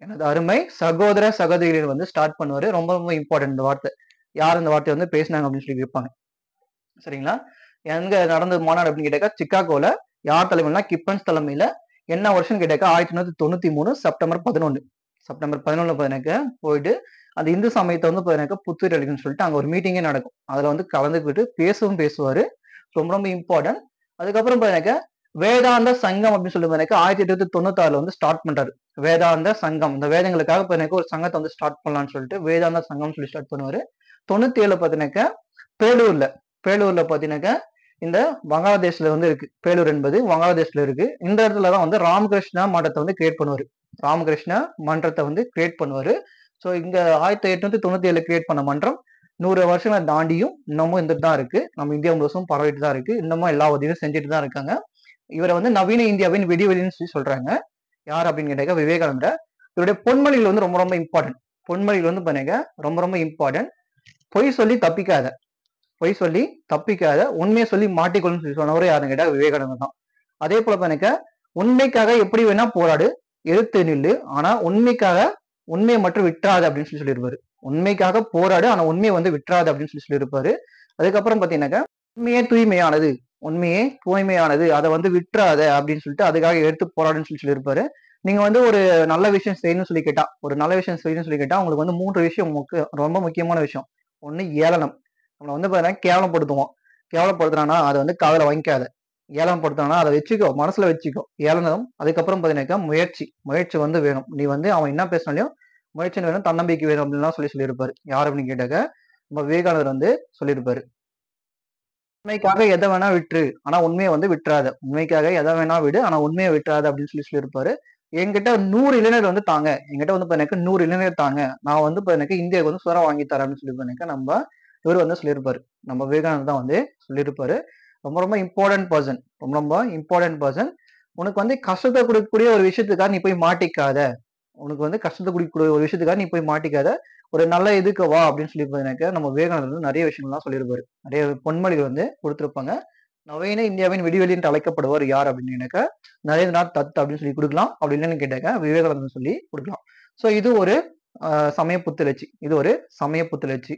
எனது அருமை சகோதர சகோதரிகள் வந்து ஸ்டார்ட் பண்ணுவார். ரொம்ப ரொம்ப இம்பார்ட்டன்ட் இந்த வார்த்தை. யார் இந்த வார்த்தையை வந்து பேசினாங்க அப்படின்னு சொல்லி கேட்பாங்க. சரிங்களா? எங்க நடந்த மாநாடு அப்படின்னு கேட்டாக்கா சிக்காகோல யார் தலைமையில கிப்பன்ஸ் தலைமையில என்ன வருஷம் கேட்டாக்கா ஆயிரத்தி தொள்ளாயிரத்தி தொண்ணூத்தி மூணு செப்டம்பர் பதினொன்று செப்டம்பர் பதினொன்று பதினக்கு போயிட்டு அந்த இந்து சமயத்தை வந்து பார்த்தீங்கன்னா புத்துயிர் அளிக்குன்னு சொல்லிட்டு அங்கே ஒரு மீட்டிங்கே நடக்கும். அதில் வந்து கலந்துக்கிட்டு பேசவும் பேசுவார். ரொம்ப ரொம்ப இம்பார்ட்டன்ட் அதுக்கப்புறம் பதினக்க வேதாந்த சங்கம் அப்படின்னு சொல்லி பார்த்தீங்கன்னா ஆயிரத்தி எட்நூத்தி தொண்ணூத்தாறுல வந்து ஸ்டார்ட் பண்றாரு. வேதாந்த சங்கம். இந்த வேதங்களுக்காக பார்த்தீங்கன்னா ஒரு சங்கத்தை வந்து ஸ்டார்ட் பண்ணலாம்னு சொல்லிட்டு வேதாந்த சங்கம்னு சொல்லி ஸ்டார்ட் பண்ணுவாரு. தொண்ணூத்தி ஏழுல பாத்தீங்கன்னாக்க பேலூர்ல. பேலூர்ல பாத்தீங்கன்னாக்க இந்த வங்காளதேஷ்ல வந்து இருக்கு. பேலூர் என்பது வங்காளதேஷ்ல இருக்கு. இந்த இடத்துல தான் வந்து ராமகிருஷ்ணா மன்றத்தை வந்து கிரியேட் பண்ணுவாரு. ராமகிருஷ்ணா மன்றத்தை வந்து கிரியேட் பண்ணுவாரு. ஸோ இங்க ஆயிரத்தி எட்நூத்தி தொண்ணூத்தி ஏழு கிரியேட் பண்ண மன்றம் நூறு வருஷங்களை தாண்டியும் இன்னமும் இருந்துட்டு தான் இருக்கு. நம்ம இந்தியா முழுசும் பரவிட்டு தான் இருக்கு. இன்னமும் எல்லா உதவியும் செஞ்சுட்டு தான் இருக்காங்க. இவரை வந்து நவீன இந்தியாவின் விடிவெளின்னு சொல்லி சொல்றாங்க. யார் அப்படின்னு கேட்டாக்க விவேகானந்தர். இவருடைய பொன்மொழிகள் வந்து ரொம்ப ரொம்ப இம்பார்ட்டன்ட் பொன்மொழிகள் வந்து பண்ணுங்க ரொம்ப ரொம்ப இம்பார்ட்டன்ட் பொய் சொல்லி தப்பிக்காத. பொய் சொல்லி தப்பிக்காத உண்மையை சொல்லி மாட்டிக்கொள்ளும் சொல்லி சொன்னவரை யாருன்னு கேட்டா விவேகானந்தர் தான். அதே போல பாருங்க உண்மைக்காக எப்படி வேணா போராடு எதிர்த்து நில்லு ஆனா உண்மைக்காக உண்மையை மட்டும் விட்டுறாது அப்படின்னு சொல்லி சொல்லியிருப்பாரு. உண்மைக்காக போராடு ஆனா உண்மையை வந்து விட்டுறாது அப்படின்னு சொல்லி சொல்லியிருப்பாரு. அதுக்கப்புறம் பாத்தீங்கன்னாக்கா உண்மையே தூய்மையானது உண்மையே தூய்மையானது அதை வந்து விட்டுறாத அப்படின்னு சொல்லிட்டு அதுக்காக எடுத்து போராடுன்னு சொல்லி சொல்லியிருப்பாரு. நீங்க வந்து ஒரு நல்ல விஷயம் செய்யணும்னு சொல்லி கேட்டா ஒரு நல்ல விஷயம் செய்யணும்னு சொல்லி கேட்டா உங்களுக்கு வந்து மூன்று விஷயம் ரொம்ப முக்கியமான விஷயம். ஒன்னு ஏளனம். நம்மளை வந்து பார்த்தீங்கன்னா கேவலப்படுத்துவோம். கேவலப்படுத்துறானா அதை வந்து காதுல வாங்கிக்காத. ஏளனப்படுத்துறானா அதை வச்சுக்கோ மனசுல வச்சுக்கோ. ஏளனம் அதுக்கப்புறம் பார்த்தீங்கன்னாக்கா முயற்சி. முயற்சி வந்து வேணும். நீ வந்து அவன் என்ன பேசினாலையும் முயற்சி வேணும் தன்னம்பிக்கை வேணும் அப்படின்லாம் சொல்லி சொல்லியிருப்பாரு. யார் அப்படின்னு கேட்டாக்க நம்ம விவேகானந்தர் வந்து சொல்லியிருப்பாரு. உண்மைக்காக எதை வேணா விட்டுரு ஆனா உண்மையை வந்து விட்டுறாத. உண்மைக்காக எதை வேணா விடு ஆனா உண்மையை விட்டுறாத அப்படின்னு சொல்லி சொல்லியிருப்பாரு. என்கிட்ட நூறு இளைஞர் வந்து தாங்க. என்கிட்ட வந்து இப்ப எனக்கு நூறு இளைஞர் தாங்க. நான் வந்து இப்ப எனக்கு இந்தியாவுக்கு வந்து சுரம் வாங்கி தரேன் அப்படின்னு சொல்லி இப்ப நம்ம இவர் வந்து சொல்லியிருப்பாரு. நம்ம விவேகானந்தர் தான் வந்து சொல்லியிருப்பாரு. ரொம்ப ரொம்ப இம்பார்ட்டன்ட் பர்சன் ரொம்ப ரொம்ப இம்பார்ட்டன்ட் பர்சன் உனக்கு வந்து கஷ்டத்தை கொடுக்கக்கூடிய ஒரு விஷயத்துக்காக நீ போய் மாட்டிக்காத. உனக்கு வந்து கஷ்டத்தை கொடுக்கக்கூடிய ஒரு விஷயத்துக்காக நீ போய் மாட்டிக்காத. ஒரு நல்ல இதுக்கு வா அப்படின்னு சொல்லி எனக்கு. நம்ம விவேகானந்தர் வந்து நிறைய விஷயங்கள்லாம் சொல்லியிருப்பாரு. நிறைய பொன்மொழிகள் வந்து கொடுத்துருப்பாங்க. நவீன இந்தியாவின் விடிவெளி என்று அழைக்கப்படுவார் யார் அப்படின்னு எனக்கு நரேந்திரநாத் தத் அப்படின்னு சொல்லி கொடுக்கலாம். அப்படி இல்லைன்னு கேட்டாக்க விவேகானந்தர் சொல்லி கொடுக்கலாம். ஸோ இது ஒரு சமய புத்துணர்ச்சி. இது ஒரு சமய புத்துணர்ச்சி.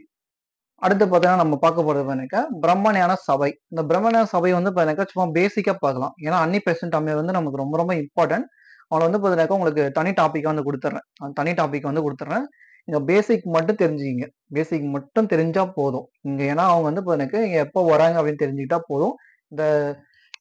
அடுத்து பார்த்தீங்கன்னா நம்ம பார்க்க போறது பார்த்தீங்கன்னா பிரம்மஞான சபை. இந்த பிரம்மஞான சபை வந்து பார்த்தீங்கன்னா சும்மா பேசிக்காக பார்க்கலாம். ஏன்னா அன்னி பெர்சன்ட் அம்மையார் வந்து நமக்கு ரொம்ப ரொம்ப இம்பார்ட்டன்ட் அவனை வந்து பார்த்தீங்கன்னா உங்களுக்கு தனி டாப்பிக்காக வந்து கொடுத்துட்றேன் அந்த தனி டாபிக் வந்து கொடுத்துட்றேன் இங்கே பேசிக் மட்டும் தெரிஞ்சுக்கிங்க. பேசிக் மட்டும் தெரிஞ்சால் போதும். இங்கே ஏன்னா அவங்க வந்து பார்த்தீங்கன்னா இங்கே எப்போ வராங்க அப்படின்னு தெரிஞ்சுக்கிட்டா போதும். இந்த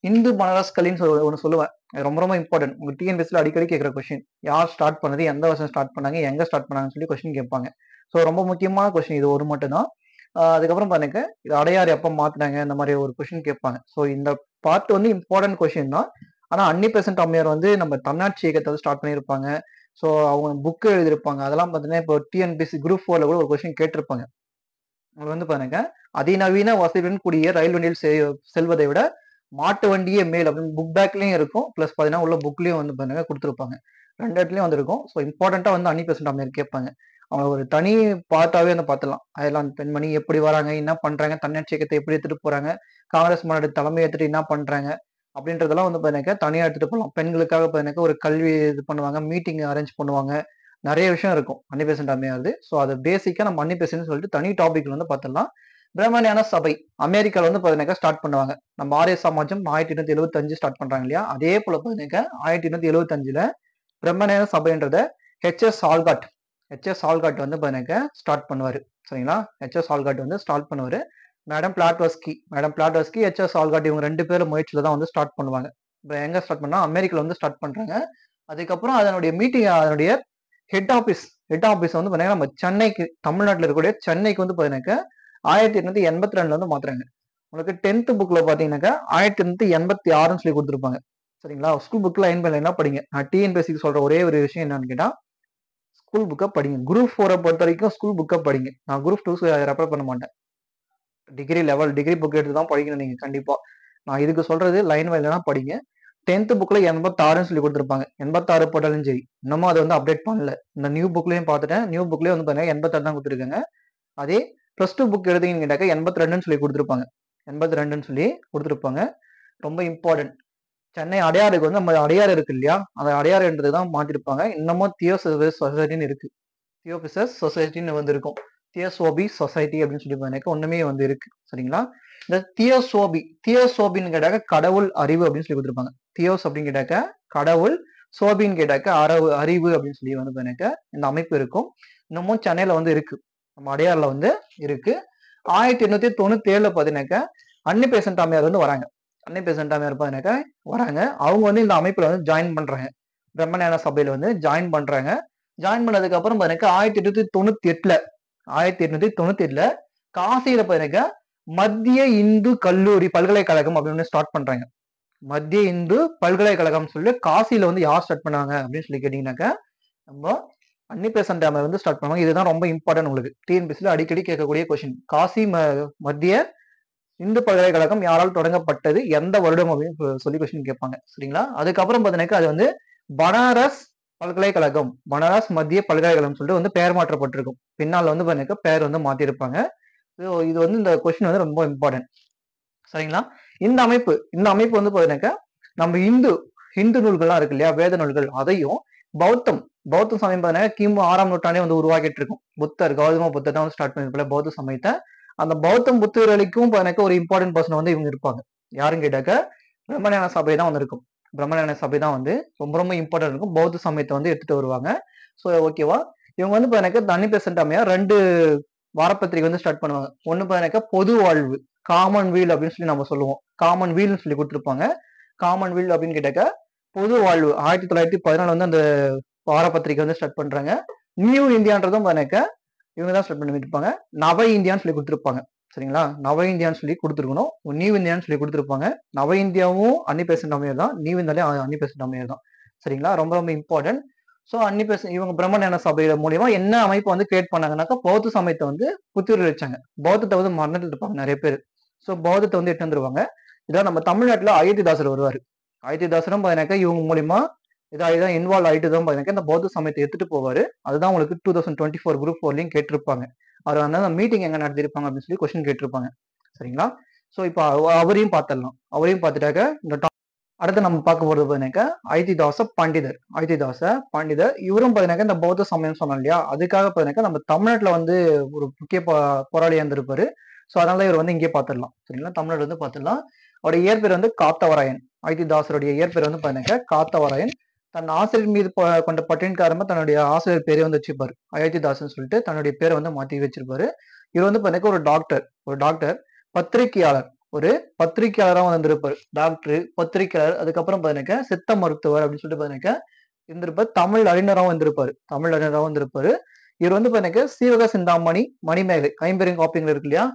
இந்து மனரஸ்களின்னு சொல் ஒன்று சொல்லுவேன். அது ரொம்ப ரொம்ப இம்பார்ட்டன்ட் உங்கள் டிஎன்பிஎஸ்சில் அடிக்கடி கேட்குற கொஸ்டின் யார் ஸ்டார்ட் பண்ணது? எந்த வருஷம் ஸ்டார்ட் பண்ணாங்க? எங்கே ஸ்டார்ட் பண்ணாங்கன்னு சொல்லி கொஸ்டின் கேட்பாங்க. ஸோ ரொம்ப முக்கியமான கொஸ்டின் இது ஒரு மட்டும் தான் அதுக்கப்புறம் பாருங்க இது அடையார் எப்போ மாத்தினாங்க இந்த மாதிரி ஒரு கொஷின் கேட்பாங்க. ஸோ இந்த பார்ட் வந்து இம்பார்ட்டன்ட் கொஷின் தான். ஆனால் அன்னி பெசன்ட் அம்மையார் வந்து நம்ம தன்னாட்சி இயக்கத்தை வந்து ஸ்டார்ட் பண்ணியிருப்பாங்க. ஸோ அவங்க புக்கு எழுதியிருப்பாங்க. அதெல்லாம் பார்த்தீங்கன்னா இப்போ டிஎன்பிசி குரூப் ஃபோரில் கூட ஒரு கொஸ்டின் கேட்டிருப்பாங்க. அவங்க வந்து பாருங்க அதிநவீன வசதியுடன் கூடிய ரயில் வண்டியில் செ- செல்வதை விட மாட்டு வண்டியே மேல் அப்படின்னு புக் பேக்லேயும் இருக்கும். ப்ளஸ் பார்த்தீங்கன்னா உள்ள புக்லேயும் வந்து பாருங்க கொடுத்துருப்பாங்க. ரெண்டு இடத்துலையும் வந்திருக்கும். ஸோ இம்பார்ட்டண்ட்டாக வந்து அன்னி பெசன்ட் அம்மையார் கேட்பாங்க. அவங்க ஒரு தனி பார்ட்டாவே வந்து பார்த்துலாம் அதெல்லாம் பெண்மணி எப்படி வராங்க என்ன பண்றாங்க தன்னாட்சி இயக்கத்தை எப்படி எடுத்துட்டு போறாங்க காங்கிரஸ் மாநாடு தலைமை எடுத்துட்டு என்ன பண்றாங்க அப்படின்றதெல்லாம் வந்து பாத்தீங்கன்னா தனியா எடுத்துட்டு போகலாம் பெண்களுக்காக பாத்தீங்கன்னா ஒரு கல்வி இது பண்ணுவாங்க மீட்டிங் அரேஞ்ச் பண்ணுவாங்க. நிறைய விஷயம் இருக்கும். அன்னிபேசன்ட் பெர்சன்ட் அமையாது ஸோ அது பேசிக்கா நம்ம அன்னிபேசன் சொல்லிட்டு தனி டாபிக்ல வந்து பார்த்துடலாம் பிரம்மணியான சபை. அமெரிக்காவில் வந்து பார்த்தீங்கன்னா ஸ்டார்ட் பண்ணுவாங்க. நம்ம ஆரிய சமாஜம் ஆயிரத்தி எண்ணூத்தி எழுபத்தஞ்சு ஸ்டார்ட் பண்றாங்க இல்லையா? அதே போல பாத்தீங்கன்னா ஆயிரத்தி எண்ணூத்தி எழுபத்தஞ்சுல பிரம்மணியான சபைன்றத H S Olcott H S Olcott வந்து பாத்தீங்கன்னா ஸ்டார்ட் பண்ணுவார். சரிங்களா? ஹெச்எஸ் ஆல்காட் வந்து ஸ்டார்ட் பண்ணுவார். Madam Blavatsky madam Blavatsky H S Olcott இவங்க ரெண்டு பேரும் முயற்சியில் தான் வந்து ஸ்டார்ட் பண்ணுவாங்க. இப்போ எங்கே ஸ்டார்ட் பண்ணால் அமெரிக்கில் வந்து ஸ்டார்ட் பண்ணுறாங்க அதுக்கப்புறம் அதனுடைய மீட்டிங் அதனுடைய ஹெட் ஆஃபீஸ் ஹெட் ஆஃபீஸ் வந்து பார்த்தீங்கன்னா நம்ம சென்னைக்கு தமிழ்நாட்டில் இருக்கக்கூடிய சென்னைக்கு வந்து பார்த்தீங்கன்னாக்கா ஆயிரத்தி எண்ணூற்றி எண்பத்தி ரெண்டுல வந்து மாத்துறாங்க. உங்களுக்கு டென்த் புக்ல பாத்தீங்கன்னாக்கா ஆயிரத்தி எண்ணூற்றி எண்பத்தி ஆறுன்னு சொல்லி கொடுத்துருப்பாங்க. சரிங்களா? ஸ்கூல் புக்ல லைன் பண்ணல என்ன படிங்க. நான் டிஎன்பிஎஸ்சிக்கு சொல்ற ஒரே ஒரு விஷயம் என்னன்னு கேட்டா ஸ்கூல் புக்கை படிங்க. குரூப் ஃபோரை பொறுத்த வரைக்கும் ஸ்கூல் புக்கை படிங்க. நான் குரூப் டூ ரெஃபர் பண்ண மாட்டேன். டிகிரி லெவல் டிகிரி புக் எடுத்து தான் படிக்கணும் நீங்கள் கண்டிப்பாக நான் இதுக்கு சொல்கிறது லைன் வைலனா படிங்க. டென்த்து புக்கில் எண்பத்தாறுன்னு சொல்லி கொடுத்துருப்பாங்க. எண்பத்தாறு போட்டாலும் சரி. இன்னமும் அதை வந்து அப்டேட் பண்ணல. இந்த நியூ புக்லேயும் பார்த்துட்டேன். நியூ புக்லேயே வந்து பார்த்தீங்கன்னா எண்பத்தாறு தான் கொடுத்துருக்காங்க. அதே ப்ளஸ் டூ புக் எடுத்தீங்கன்னு கேட்டாக்க எண்பத்தி ரெண்டுன்னு சொல்லி கொடுத்துருப்பாங்க. எண்பத்தி ரெண்டுன்னு சொல்லி கொடுத்துருப்பாங்க. ரொம்ப இம்பார்ட்டன்ட் சென்னை அடையாறுக்கு வந்து நம்ம அடையாறு இருக்கு இல்லையா? அந்த அடையாறுன்றது தான் மாத்திருப்பாங்க இன்னமும் தியோ சொசைட்டின்னு இருக்கு. தியோபிசஸ் சொசைட்டின்னு வந்து இருக்கும். தியோசோபி சொசைட்டி அப்படின்னு சொல்லி எனக்கு ஒண்ணுமே வந்து இருக்கு. சரிங்களா? இந்த தியோசோபி தியோசோபின்னு கேட்டாக்க கடவுள் அறிவு அப்படின்னு சொல்லி கொடுத்துருப்பாங்க. தியோஸ் அப்படின்னு கேட்டாக்க கடவுள் சோபின்னு கேட்டாக்க அரவு அறிவு அப்படின்னு சொல்லி வந்து எனக்கு இந்த அமைப்பு இருக்கும். இன்னமும் சென்னையில வந்து இருக்கு. நம்ம அடையாறுல வந்து இருக்கு. ஆயிரத்தி எண்ணூத்தி தொண்ணூத்தி ஏழுல பாத்தீங்கன்னாக்க அன்னி பேசன் தாமியார் வந்து வராங்க. அன்னி பேசன்ட் அம்மையார் வராங்க. அவங்க வந்து இந்த அமைப்பில் வந்து ஜாயின் பண்ணுறாங்க பிரம்மஞான சபையில் வந்து ஜாயின் பண்ணுறாங்க ஜாயின் பண்ணதுக்கு அப்புறம் ஆயிரத்தி எட்நூத்தி தொண்ணூத்தி எட்டுல ஆயிரத்தி எட்நூத்தி தொண்ணூத்தி எட்டுல காசியில பாருங்க மத்திய இந்து கல்லூரி பல்கலைக்கழகம் அப்படின்னு ஸ்டார்ட் பண்றாங்க. மத்திய இந்து பல்கலைக்கழகம் சொல்லி காசியில வந்து யார் ஸ்டார்ட் பண்ணாங்க அப்படின்னு சொல்லி கேட்டீங்கன்னாக்கா நம்ம அன்னி பெசன்ட் வந்து ஸ்டார்ட் பண்ணுவாங்க. இதுதான் ரொம்ப இம்பார்ட்டன்ட் உங்களுக்கு. டிஎன்பிசில அடிக்கடி கேட்கக்கூடிய கொஸ்டின் காசி ம- மத்திய இந்து பல்கலைக்கழகம் யாரால் தொடங்கப்பட்டது? எந்த வருடம் அப்படின்னு சொல்லி கொஸ்டின் கேட்பாங்க. சரிங்களா? அதுக்கப்புறம் பார்த்தீங்கன்னாக்கா அது வந்து பனாரஸ் பல்கலைக்கழகம் பனாரஸ் மத்திய பல்கலைக்கழகம் சொல்லிட்டு வந்து பெயர் மாற்றப்பட்டிருக்கும். பின்னால் வந்து பார்த்தீங்கன்னா பெயர் வந்து மாற்றிருப்பாங்க இது வந்து இந்த கொஸ்டின் வந்து ரொம்ப இம்பார்ட்டன்ட் சரிங்களா? இந்த அமைப்பு இந்த அமைப்பு வந்து பார்த்தீங்கன்னாக்கா நம்ம இந்து ஹிந்து நூல்கள்லாம் இருக்கு இல்லையா? வேத நூல்கள் அதையும் பௌத்தம் பௌத்த சமயம் பார்த்தீங்கன்னா கிமு ஆறாம் நூற்றாண்டே வந்து உருவாக்கிட்டு இருக்கும் புத்தர் கௌதம புத்தர் தான் வந்து ஸ்டார்ட் பண்ணிருக்கல பௌத்த சமயத்தை அந்த பௌத்தம் புத்தர்களுக்கும் எனக்கு ஒரு இம்பார்ட்டன்ட் பர்சன் வந்து இவங்க இருப்பாங்க. யாருன்னு கேட்டாக்க பிரம்மஞான சபை தான் வந்து இருக்கும் பிரம்மஞான சபை தான் வந்து ரொம்ப ரொம்ப இம்பார்ட்டன்ட் இருக்கும். பௌத்த சமயத்தை வந்து எடுத்துட்டு வருவாங்க. ஸோ ஓகேவா இவங்க வந்து பார்த்தீங்கன்னா தனி பெர்சன்ட் அமையா ரெண்டு வாரப்பத்திரிகை வந்து ஸ்டார்ட் பண்ணுவாங்க. ஒன்று பார்த்தீங்கன்னா பொது வாழ்வு காமன் வீல் அப்படின்னு சொல்லி நம்ம சொல்லுவோம். காமன் வீல்னு சொல்லி கொடுத்துருப்பாங்க. காமன் வீல் அப்படின்னு கேட்டாக்க பொது வாழ்வு ஆயிரத்தி தொள்ளாயிரத்தி பதினாலு வந்து அந்த வாரப்பத்திரிகை வந்து ஸ்டார்ட் பண்றாங்க. நியூ இந்தியான்றதும் பார்த்தீங்கன்னா இவங்க தான் ஸ்டார்ட் பண்ணி இருப்பாங்க நவ இந்தியான்னு சொல்லி கொடுத்துருப்பாங்க. சரிங்களா? நவ இந்தியான்னு சொல்லி கொடுத்துருக்கணும். நியூ இந்தியான்னு சொல்லி கொடுத்துருப்பாங்க. நவ இந்தியாவும் அன்னி பேசன்ட் அமையர் தான். நியூ இந்தியாலே அன்னி பேசன்ட் அமையர் தான். சரிங்களா? ரொம்ப ரொம்ப இம்பார்ட்டன்ட் ஸோ அன்னி பேச இவங்க பிரம்மஞான சபையில மூலியமா என்ன அமைப்பு வந்து கிரியேட் பண்ணாங்கன்னாக்கா பௌத்த சமயத்தை வந்து புத்துயிர் வச்சாங்க. பௌத்தத்தை வந்து மறந்துட்டு இருப்பாங்க நிறைய பேர். ஸோ பௌத்தத்தை வந்து எட்டு வந்துருவாங்க. இதான் நம்ம தமிழ்நாட்டில் அயோத்திதாசர் வருவார். அயோத்திதாசரும் பார்த்தீங்கன்னாக்கா இவங்க மூலியமா இதான் இதான் இன்வால்வ் ஆயிட்டு தான் பார்த்தீங்கன்னா இந்த பௌத்த சமயத்தை எடுத்துகிட்டு போவார். அதுதான் உங்களுக்கு two thousand twenty four group ஃபோர்லையும் கேட்டிருப்பாங்க. அவர் வந்து அந்த மீட்டிங் எங்கே நடத்திருப்பாங்க அப்படின்னு சொல்லி கொஸ்டின் கேட்டிருப்பாங்க. சரிங்களா? ஸோ இப்போ அவரையும் பார்த்துடலாம். அவரையும் பார்த்துட்டாக்க இந்த top- அடுத்து நம்ம பார்க்க போகிறது பார்த்தீங்கன்னா ஐதிதாச பண்டிதர். ஐதிதாச பண்டிதர். இவரும் பார்த்தீங்கன்னா இந்த பௌத்த சமயம் சொன்னோம் இல்லையா? அதுக்காக பார்த்தீங்கன்னாக்கா நம்ம தமிழ்நாட்டில் வந்து ஒரு முக்கிய போராளியாக போராளியா இருந்திருப்பாரு ஸோ அதனால இவர் வந்து இங்கே பார்த்துடலாம். சரிங்களா? தமிழ்நாடு வந்து பார்த்துடலாம். அவருடைய இயற்பெயர் வந்து காத்தவராயன். ஐதிதாசருடைய இயற்பெயர் வந்து பார்த்தீங்கன்னாக்கா காத்தவராயன். தன் ஆசிரியர் மீது கொண்ட பற்றின் காரணமா தன்னுடைய ஆசிரியர் பேரை வந்து வச்சிருப்பாரு. அயோத்திதாசன் சொல்லிட்டு தன்னுடைய பேரை வந்து மாத்தி வச்சிருப்பாரு. இவர் வந்து பார்த்தீங்கன்னா ஒரு டாக்டர் ஒரு டாக்டர் பத்திரிகையாளர். ஒரு பத்திரிகையாளராக வந்திருப்பாரு. டாக்டர் பத்திரிகையாளர் அதுக்கப்புறம் பார்த்தீங்கன்னா சித்த மருத்துவர் அப்படின்னு சொல்லிட்டு பார்த்தீங்கன்னா இருந்திருப்பார். தமிழ் அறிஞராகவும் வந்திருப்பாரு. தமிழ் அறிஞராகவும் வந்திருப்பாரு. இவர் வந்து பார்த்தீங்கன்னா சீவக சிந்தாமணி மணிமேகலை ஐம்பெரும் காப்பிங்கள் இருக்கு இல்லையா?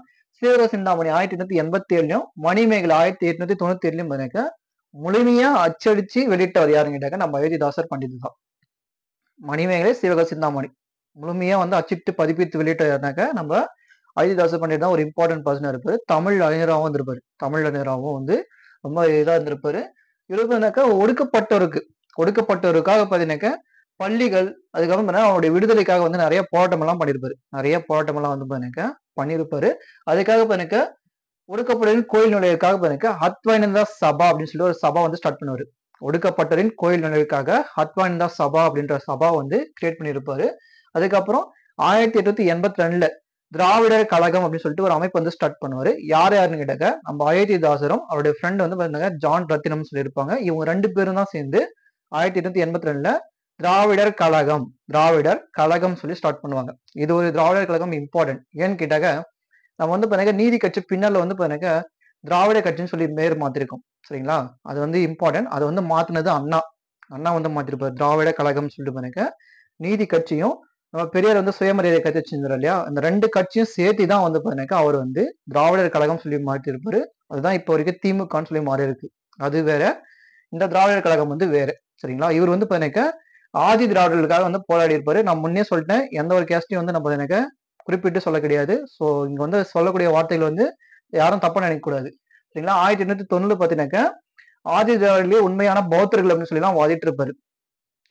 சீவக சிந்தாமணி ஆயிரத்தி எட்நூத்தி எண்பத்தி ஏழுலயும் மணிமேகலை ஆயிரத்தி எட்நூத்தி தொண்ணூத்தி ஏழுலயும் பார்த்தீங்கன்னா முழுமையா அச்சடிச்சு வெளியிட்டவர் யாருன்னு கேட்டாக்க நம்ம அயோத்திதாசர் பண்டிதர் தான். மணிமேகலை சிவக சிந்தாமணி. முழுமையா வந்து அச்சிட்டு பதிப்பித்து வெளியிட்டாருனாக்க நம்ம அயோத்திதாசர் பண்டிதர் தான் ஒரு இம்பார்ட்டன்ட் பர்சனா இருப்பாரு. தமிழ் அறிஞராகவும் இருந்திருப்பாரு தமிழ் அறிஞராகவும் வந்து ரொம்ப இதா இருந்திருப்பாரு. இருப்பாருனாக்கா ஒடுக்கப்பட்டோருக்கு ஒடுக்கப்பட்டோருக்காக பார்த்தீங்கன்னாக்கா பள்ளிகள் அதுக்கப்புறம் பார்த்தீங்கன்னா அவருடைய விடுதலைக்காக வந்து நிறைய போராட்டம் எல்லாம் பண்ணியிருப்பாரு நிறைய போராட்டம் எல்லாம் வந்து பார்த்தீங்கன்னாக்கா பண்ணியிருப்பாரு அதுக்காக பார்த்தீங்கன்னாக்கா ஒடுக்கப்பட்டவரின் கோயில் நுழைவுக்காக பார்த்தீங்கன்னா ஹத்வானந்தா சபா அப்படின்னு சொல்லி ஒரு சபா வந்து ஸ்டார்ட் பண்ணுவாரு. ஒடுக்கப்பட்டவரின் கோயில் நுழைவுக்காக ஹத்வானந்தா சபா அப்படின்ற சபா வந்து கிரியேட் பண்ணியிருப்பாரு. அதுக்கப்புறம் ஆயிரத்தி எட்நூத்தி எண்பத்தி ரெண்டுல திராவிடர் கழகம் அப்படின்னு சொல்லிட்டு ஒரு அமைப்பு வந்து ஸ்டார்ட் பண்ணுவாரு. யார் யாருன்னு கேட்டாக்க நம்ம அயோத்திதாசரும் அவருடைய ஃப்ரெண்ட் வந்து பாத்தீங்கன்னா ஜான் ரத்தினம் சொல்லியிருப்பாங்க. இவங்க ரெண்டு பேரும் தான் சேர்ந்து ஆயிரத்தி எட்நூத்தி எண்பத்தி ரெண்டுல திராவிடர் கழகம் திராவிடர் கழகம் சொல்லி ஸ்டார்ட் பண்ணுவாங்க. இது ஒரு திராவிடர் கழகம் இம்பார்ட்டன்ட் ஏன்னு கேட்டாக்க நம்ம வந்து பாத்தீங்கன்னா நீதி கட்சி பின்னால் வந்து பாத்தீங்கன்னா திராவிட கட்சின்னு சொல்லி பேர் மாத்திருக்கோம். சரிங்களா? அது வந்து இம்பார்ட்டன்ட் அதை வந்து மாத்தினது அண்ணா. அண்ணா வந்து மாத்திருப்பாரு. திராவிட கழகம் சொல்லிட்டு பாருங்க நீதி கட்சியும் நம்ம பெரியார் வந்து சுயமரியாதை கட்சி வச்சிருந்தார் இல்லையா? அந்த ரெண்டு கட்சியும் சேர்த்து தான் வந்து பாத்தீங்கன்னா அவர் வந்து திராவிடர் கழகம் சொல்லி மாற்றிருப்பாரு. அதுதான் இப்போ வரைக்கும் திமுகன்னு சொல்லி மாறி இருக்கு அது வேற. இந்த திராவிடர் கழகம் வந்து வேற. சரிங்களா? இவர் வந்து பாத்தீங்கன்னா ஆதி திராவிடர்களுக்காக வந்து போராடி இருப்பாரு நான் முன்னே சொல்லிட்டேன். எந்த ஒரு கேஸ்டையும் வந்து நம்ம எனக்கு குறிப்பிட்டு சொல்ல கிடையாது. ஸோ இங்கே வந்து சொல்லக்கூடிய வார்த்தைகள் வந்து யாரும் தப்பாக நினைக்கக்கூடாது சரிங்களா? ஆயிரத்தி எண்ணூத்தி தொண்ணூறு பார்த்தீங்கன்னாக்கா ஆதி திராவிடர்களே உண்மையான பௌத்தர்கள் அப்படின்னு சொல்லி தான் வாதிட்டு இருப்பாரு.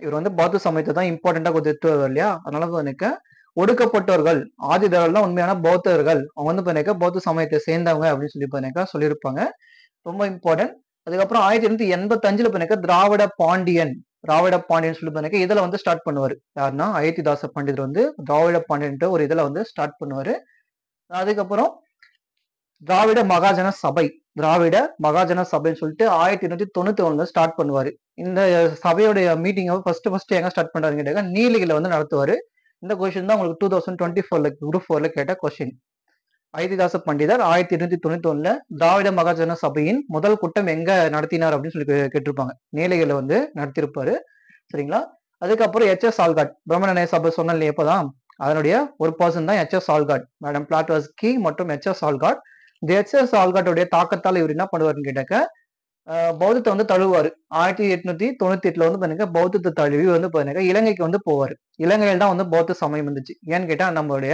இவர் வந்து பௌத்த சமயத்தை தான் இம்பார்ட்டண்டா கொடுத்துட்டு வருவார் இல்லையா? அதனால எனக்கு ஒடுக்கப்பட்டவர்கள் ஆதி திராவிடர் தான் உண்மையான பௌத்தர்கள். அவங்க வந்து பண்ணிக்க பௌத்த சமயத்தை சேர்ந்தவங்க அப்படின்னு சொல்லி பண்ணிக்க சொல்லியிருப்பாங்க. ரொம்ப இம்பார்ட்டன்ட் அதுக்கப்புறம் ஆயிரத்தி எண்ணூத்தி எண்பத்தஞ்சுல பண்ணிக்க திராவிட பாண்டியன். திராவிட பாண்டியன் சொல்லி பண்ணிக்க வந்து ஸ்டார்ட் பண்ணுவார். யாருன்னா அயோத்திதாச பண்டிதர் வந்து திராவிட பாண்டியன்ட்டு ஒரு இதில் வந்து ஸ்டார்ட் பண்ணுவார். அதுக்கப்புறம் திராவிட மகாஜன சபை திராவிட மகாஜன சபைன்னு சொல்லிட்டு ஆயிரத்தி எண்ணூத்தி தொண்ணூத்தி ஒண்ணுல ஸ்டார்ட் பண்ணுவார். இந்த சபையோடைய மீட்டிங்கை ஃபர்ஸ்ட் ஃபர்ஸ்ட் எங்க ஸ்டார்ட் பண்ணுறாருன்னு கேட்டாங்க நீலகிரில வந்து நடத்துவார். இந்த கொஸ்டின் தான் உங்களுக்கு டூ தௌசண்ட் டுவெண்ட்டி ஃபோர்ல குரூப் ஃபோர்ல கேட்ட கொஸ்டின் ஐதிதாச பண்டிதர் ஆயிரத்தி எட்நூத்தி தொண்ணூத்தி ஒண்ணுல திராவிட மகாஜன சபையின் முதல் கூட்டம் எங்க நடத்தினார் அப்படின்னு சொல்லி கேட்டிருப்பாங்க. நீலகிரில வந்து நடத்திருப்பாரு சரிங்களா? அதுக்கப்புறம் எச். எஸ். ஆல்காட் பிரம்மண சபை சொன்னேன் இல்லையா இப்பதான் அதனுடைய ஒரு பர்சன் தான் H. S. Olcott madam Blavatsky மற்றும் எச். எஸ். ஆல்காட் இந்த எச். எஸ். ஆல்காட்டோடைய தாக்கத்தால் இவர் என்ன பண்ணுவாருன்னு கேட்டாக்க பௌத்தத்தை வந்து தழுவாரு ஆயிரத்தி எட்நூத்தி தொண்ணூத்தி எட்டுல வந்து பாருங்க பௌத்தத்தை தழுவி வந்து பாருங்க இலங்கைக்கு வந்து போவாரு. இலங்கையில் தான் வந்து பௌத்த சமயம் இருந்துச்சு. ஏன்னு கேட்டா நம்மளுடைய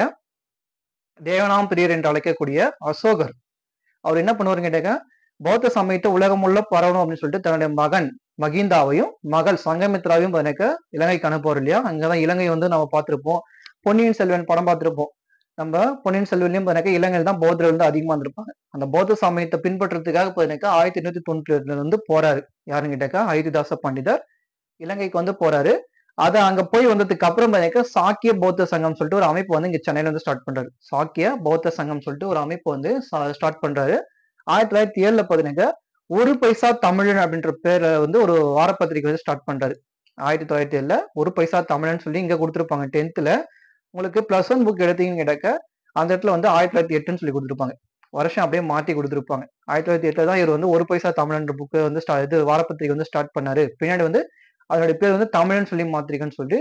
தேவனாம் பிரியர் என்று அழைக்கக்கூடிய அசோகர். அவர் என்ன பண்ணுவாருன்னு கேட்டாக்க பௌத்த சமயத்தை உலகமுள்ள பரவணும் அப்படின்னு சொல்லிட்டு தன்னுடைய மகன் மகிந்தாவையும் மகள் சங்கமித்ராவையும் எனக்கு இலங்கைக்கு அனுப்புவார் இல்லையா? அங்கதான் இலங்கை வந்து நம்ம பார்த்திருப்போம். பொன்னியின் செல்வன் படம் பார்த்திருப்போம். நம்ம பொன்னியின் செல்வன்லையும் பாருங்க இலங்கையில் தான் பௌத்தர் வந்து அதிகமா இருந்திருப்பாங்க அந்த பௌத்த சமயத்தை பின்பற்றதுக்காக பாருங்க ஆயிரத்தி எண்ணூத்தி தொண்ணூத்தி ரெண்டுல வந்து போறாரு. யாருன்னு கேட்டாக்கா ஐதிதாச பண்டிதர் இலங்கைக்கு வந்து போறாரு. அது அங்க போய் வந்ததுக்கு அப்புறம் பாத்தீங்க சாக்கிய பௌத்த சங்கம் சொல்லிட்டு ஒரு அமைப்பு வந்து இங்க சென்னையில வந்து ஸ்டார்ட் பண்றாரு. சாக்கிய பௌத்த சங்கம் சொல்லிட்டு ஒரு அமைப்பு வந்து ஸ்டார்ட் பண்றாரு. ஆயிரத்தி தொள்ளாயிரத்தி ஏழுல பாத்தீங்கன்னா ஒரு பைசா தமிழன் அப்படின்ற பேர்ல வந்து ஒரு வாரப்பத்திரிக்கை வந்து ஸ்டார்ட் பண்றாரு. ஆயிரத்தி தொள்ளாயிரத்தி ஏழுல ஒரு பைசா தமிழன் சொல்லி இங்க கொடுத்துருப்பாங்க. டென்த்ல உங்களுக்கு பிளஸ் ஒன் புக் எடுத்தீங்கன்னு கேட்டாக்க அந்த இடத்துல வந்து ஆயிரத்தி தொள்ளாயிரத்தி எட்டுன்னு சொல்லி கொடுத்துருப்பாங்க. வருஷம் அப்படியே மாத்தி கொடுத்துருப்பாங்க. ஆயிரத்தி தொள்ளாயிரத்தி எட்டுல தான் இவர் வந்து ஒரு பைசா தமிழன்ற புக்கு வந்து இது வாரப்பத்திரிக்கை வந்து ஸ்டார்ட் பண்ணாரு. பின்னாடி வந்து அதனுடைய பேர் வந்து தமிழன் சொல்லி மாத்திரிக்கன்னு சொல்லி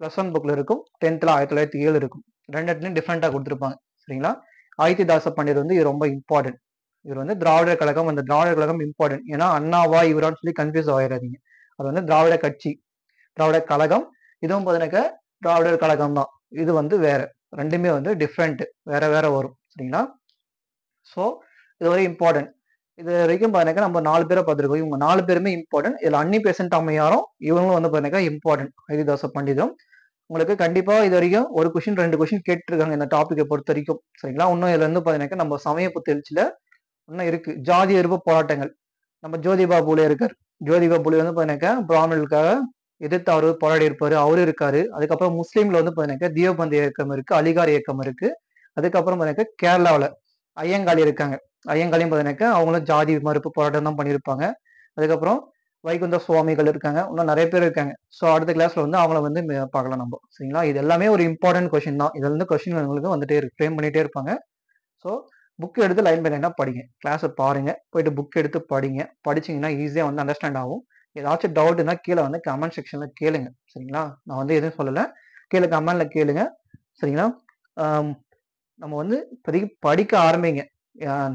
ப்ளஸ் ஒன் புக்ல இருக்கும் டென்த்ல ஆயிரத்தி தொள்ளாயிரத்தி ஏழு இருக்கும். ரெண்டு இடத்துலயும் டிஃப்ரெண்டா கொடுத்துருப்பாங்க. சரிங்களா? ஆதித்யதாச பண்டிதர் வந்து இது ரொம்ப இம்பார்ட்டன்ட் இவர் வந்து திராவிடர் கழகம் அந்த திராவிடர் கழகம் இம்பார்ட்டன்ட் ஏன்னா அண்ணாவா இவரான்னு சொல்லி கன்ஃபியூஸ் ஆயிடாதீங்க அது வந்து திராவிட கட்சி திராவிட கழகம். இதுவும் பார்த்தீங்கன்னாக்க திராவிடர் கழகம் தான். இது வந்து வேற. ரெண்டுமே வந்து டிஃப்ரெண்ட் வேற வேற வரும். சரிங்களா? ஸோ இது ஒரு இம்பார்ட்டன்ட் இது வரைக்கும் பார்த்தீங்கன்னா நம்ம நாலு பேரை பார்த்துருக்கோம். இவங்க நாலு பேருமே இம்பார்ட்டன்ட் இதில் அன்னி பேசன்ட் அம்மையாரும் இவங்களும் வந்து பார்த்தீங்கன்னா இம்பார்ட்டன்ட் ஹரிதாச பண்டிதம். உங்களுக்கு கண்டிப்பாக இது வரைக்கும் ஒரு கொஷின் ரெண்டு கொஷின் கேட்டிருக்காங்க இந்த டாப்பிக்கை பொறுத்த வரைக்கும். சரிங்களா? இன்னும் இதில் வந்து பார்த்தீங்கன்னா நம்ம சமய புத்தெழுச்சியில் இன்னும் இருக்கு. ஜாதி எதிர்ப்பு போராட்டங்கள். நம்ம ஜோதிபா பூலே இருக்கார். ஜோதிபா பூலே வந்து பார்த்தீங்கன்னா பிராமணர்களுக்காக எதிர்த்து அவரு போராடி இருப்பாரு. அவரு இருக்காரு. அதுக்கப்புறம் முஸ்லீம்ல வந்து பார்த்தீங்கன்னா தீபபந்தி இயக்கம் இருக்கு அலிகார் இயக்கம் இருக்கு. அதுக்கப்புறம் பார்த்தீங்கன்னா கேரளாவில் ஐயங்காளி இருக்காங்க. ஐயங்காலையும் பார்த்தீங்கன்னாக்கா அவங்களும் ஜாதி மறுப்பு போராட்டம் தான் பண்ணியிருப்பாங்க. அதுக்கப்புறம் வைகுந்த சுவாமிகள் இருக்காங்க. இன்னும் நிறைய பேர் இருக்காங்க. ஸோ அடுத்த கிளாஸ்ல வந்து அவங்கள வந்து மே- பார்க்கலாம் நம்ம. சரிங்களா? இது எல்லாமே ஒரு இம்பார்ட்டன்ட் கொஷின் தான். இதுல இருந்து கொஸ்டின் உங்களுக்கு வந்துட்டே இருக்கு. ஃப்ரேம் பண்ணிட்டே இருப்பாங்க. ஸோ புக் எடுத்து லைன் பை லைனாக படிங்க. கிளாஸை பாருங்க. போயிட்டு புக் எடுத்து படிங்க. படிச்சீங்கன்னா ஈஸியாக வந்து அண்டர்ஸ்டாண்ட் ஆகும். ஏதாச்சும் டவுட்னா கீழே வந்து கமெண்ட் செக்ஷன்ல கேளுங்க. சரிங்களா? நான் வந்து எதுவும் சொல்லலை. கீழே கமெண்ட்ல கேளுங்க. சரிங்களா? நம்ம வந்து இப்போதைக்கு படிக்க ஆரம்பிங்க.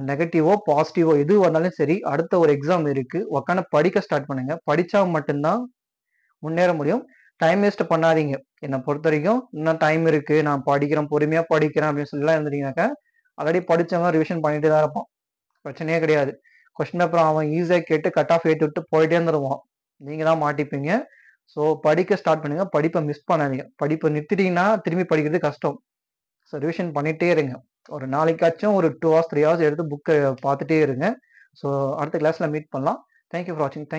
நெகட்டிவோ பாசிட்டிவோ எது வந்தாலும் சரி அடுத்த ஒரு எக்ஸாம் இருக்கு. உக்கான படிக்க ஸ்டார்ட் பண்ணுங்க. படிச்சா மட்டும்தான் முன்னேற முடியும். டைம் வேஸ்ட் பண்ணாதீங்க. என்னை பொறுத்த வரைக்கும் இன்னும் டைம் இருக்கு. நான் படிக்கிறேன் பொறுமையா படிக்கிறேன் அப்படின்னு சொல்லலாம் இருந்தீங்கன்னாக்கா ஆல்ரெடி படிச்சவங்க ரிவிஷன் பண்ணிட்டு தான் இருப்பான். பிரச்சனையே கிடையாது. கொஸ்டின் அப்புறம் அவன் ஈஸியாக கேட்டு கட் ஆஃப் ஏற்றி விட்டு போயிட்டே இருந்துருவான். நீங்க தான் மாட்டிப்பீங்க. ஸோ படிக்க ஸ்டார்ட் பண்ணுங்க. படிப்பை மிஸ் பண்ணாதீங்க. படிப்பை நிறுத்திட்டீங்கன்னா திரும்பி படிக்கிறது கஷ்டம். ஸோ ரிவிஷன் பண்ணிட்டே இருங்க. ஒரு நாளைக்காச்சும் ஒரு டூ ஹவர்ஸ் த்ரீ ஹவர்ஸ் எடுத்து புக்கை பார்த்துட்டே இருங்க. ஸோ அடுத்த கிளாஸ்ல மீட் பண்ணலாம். தேங்க்யூ ஃபார் வாட்சிங்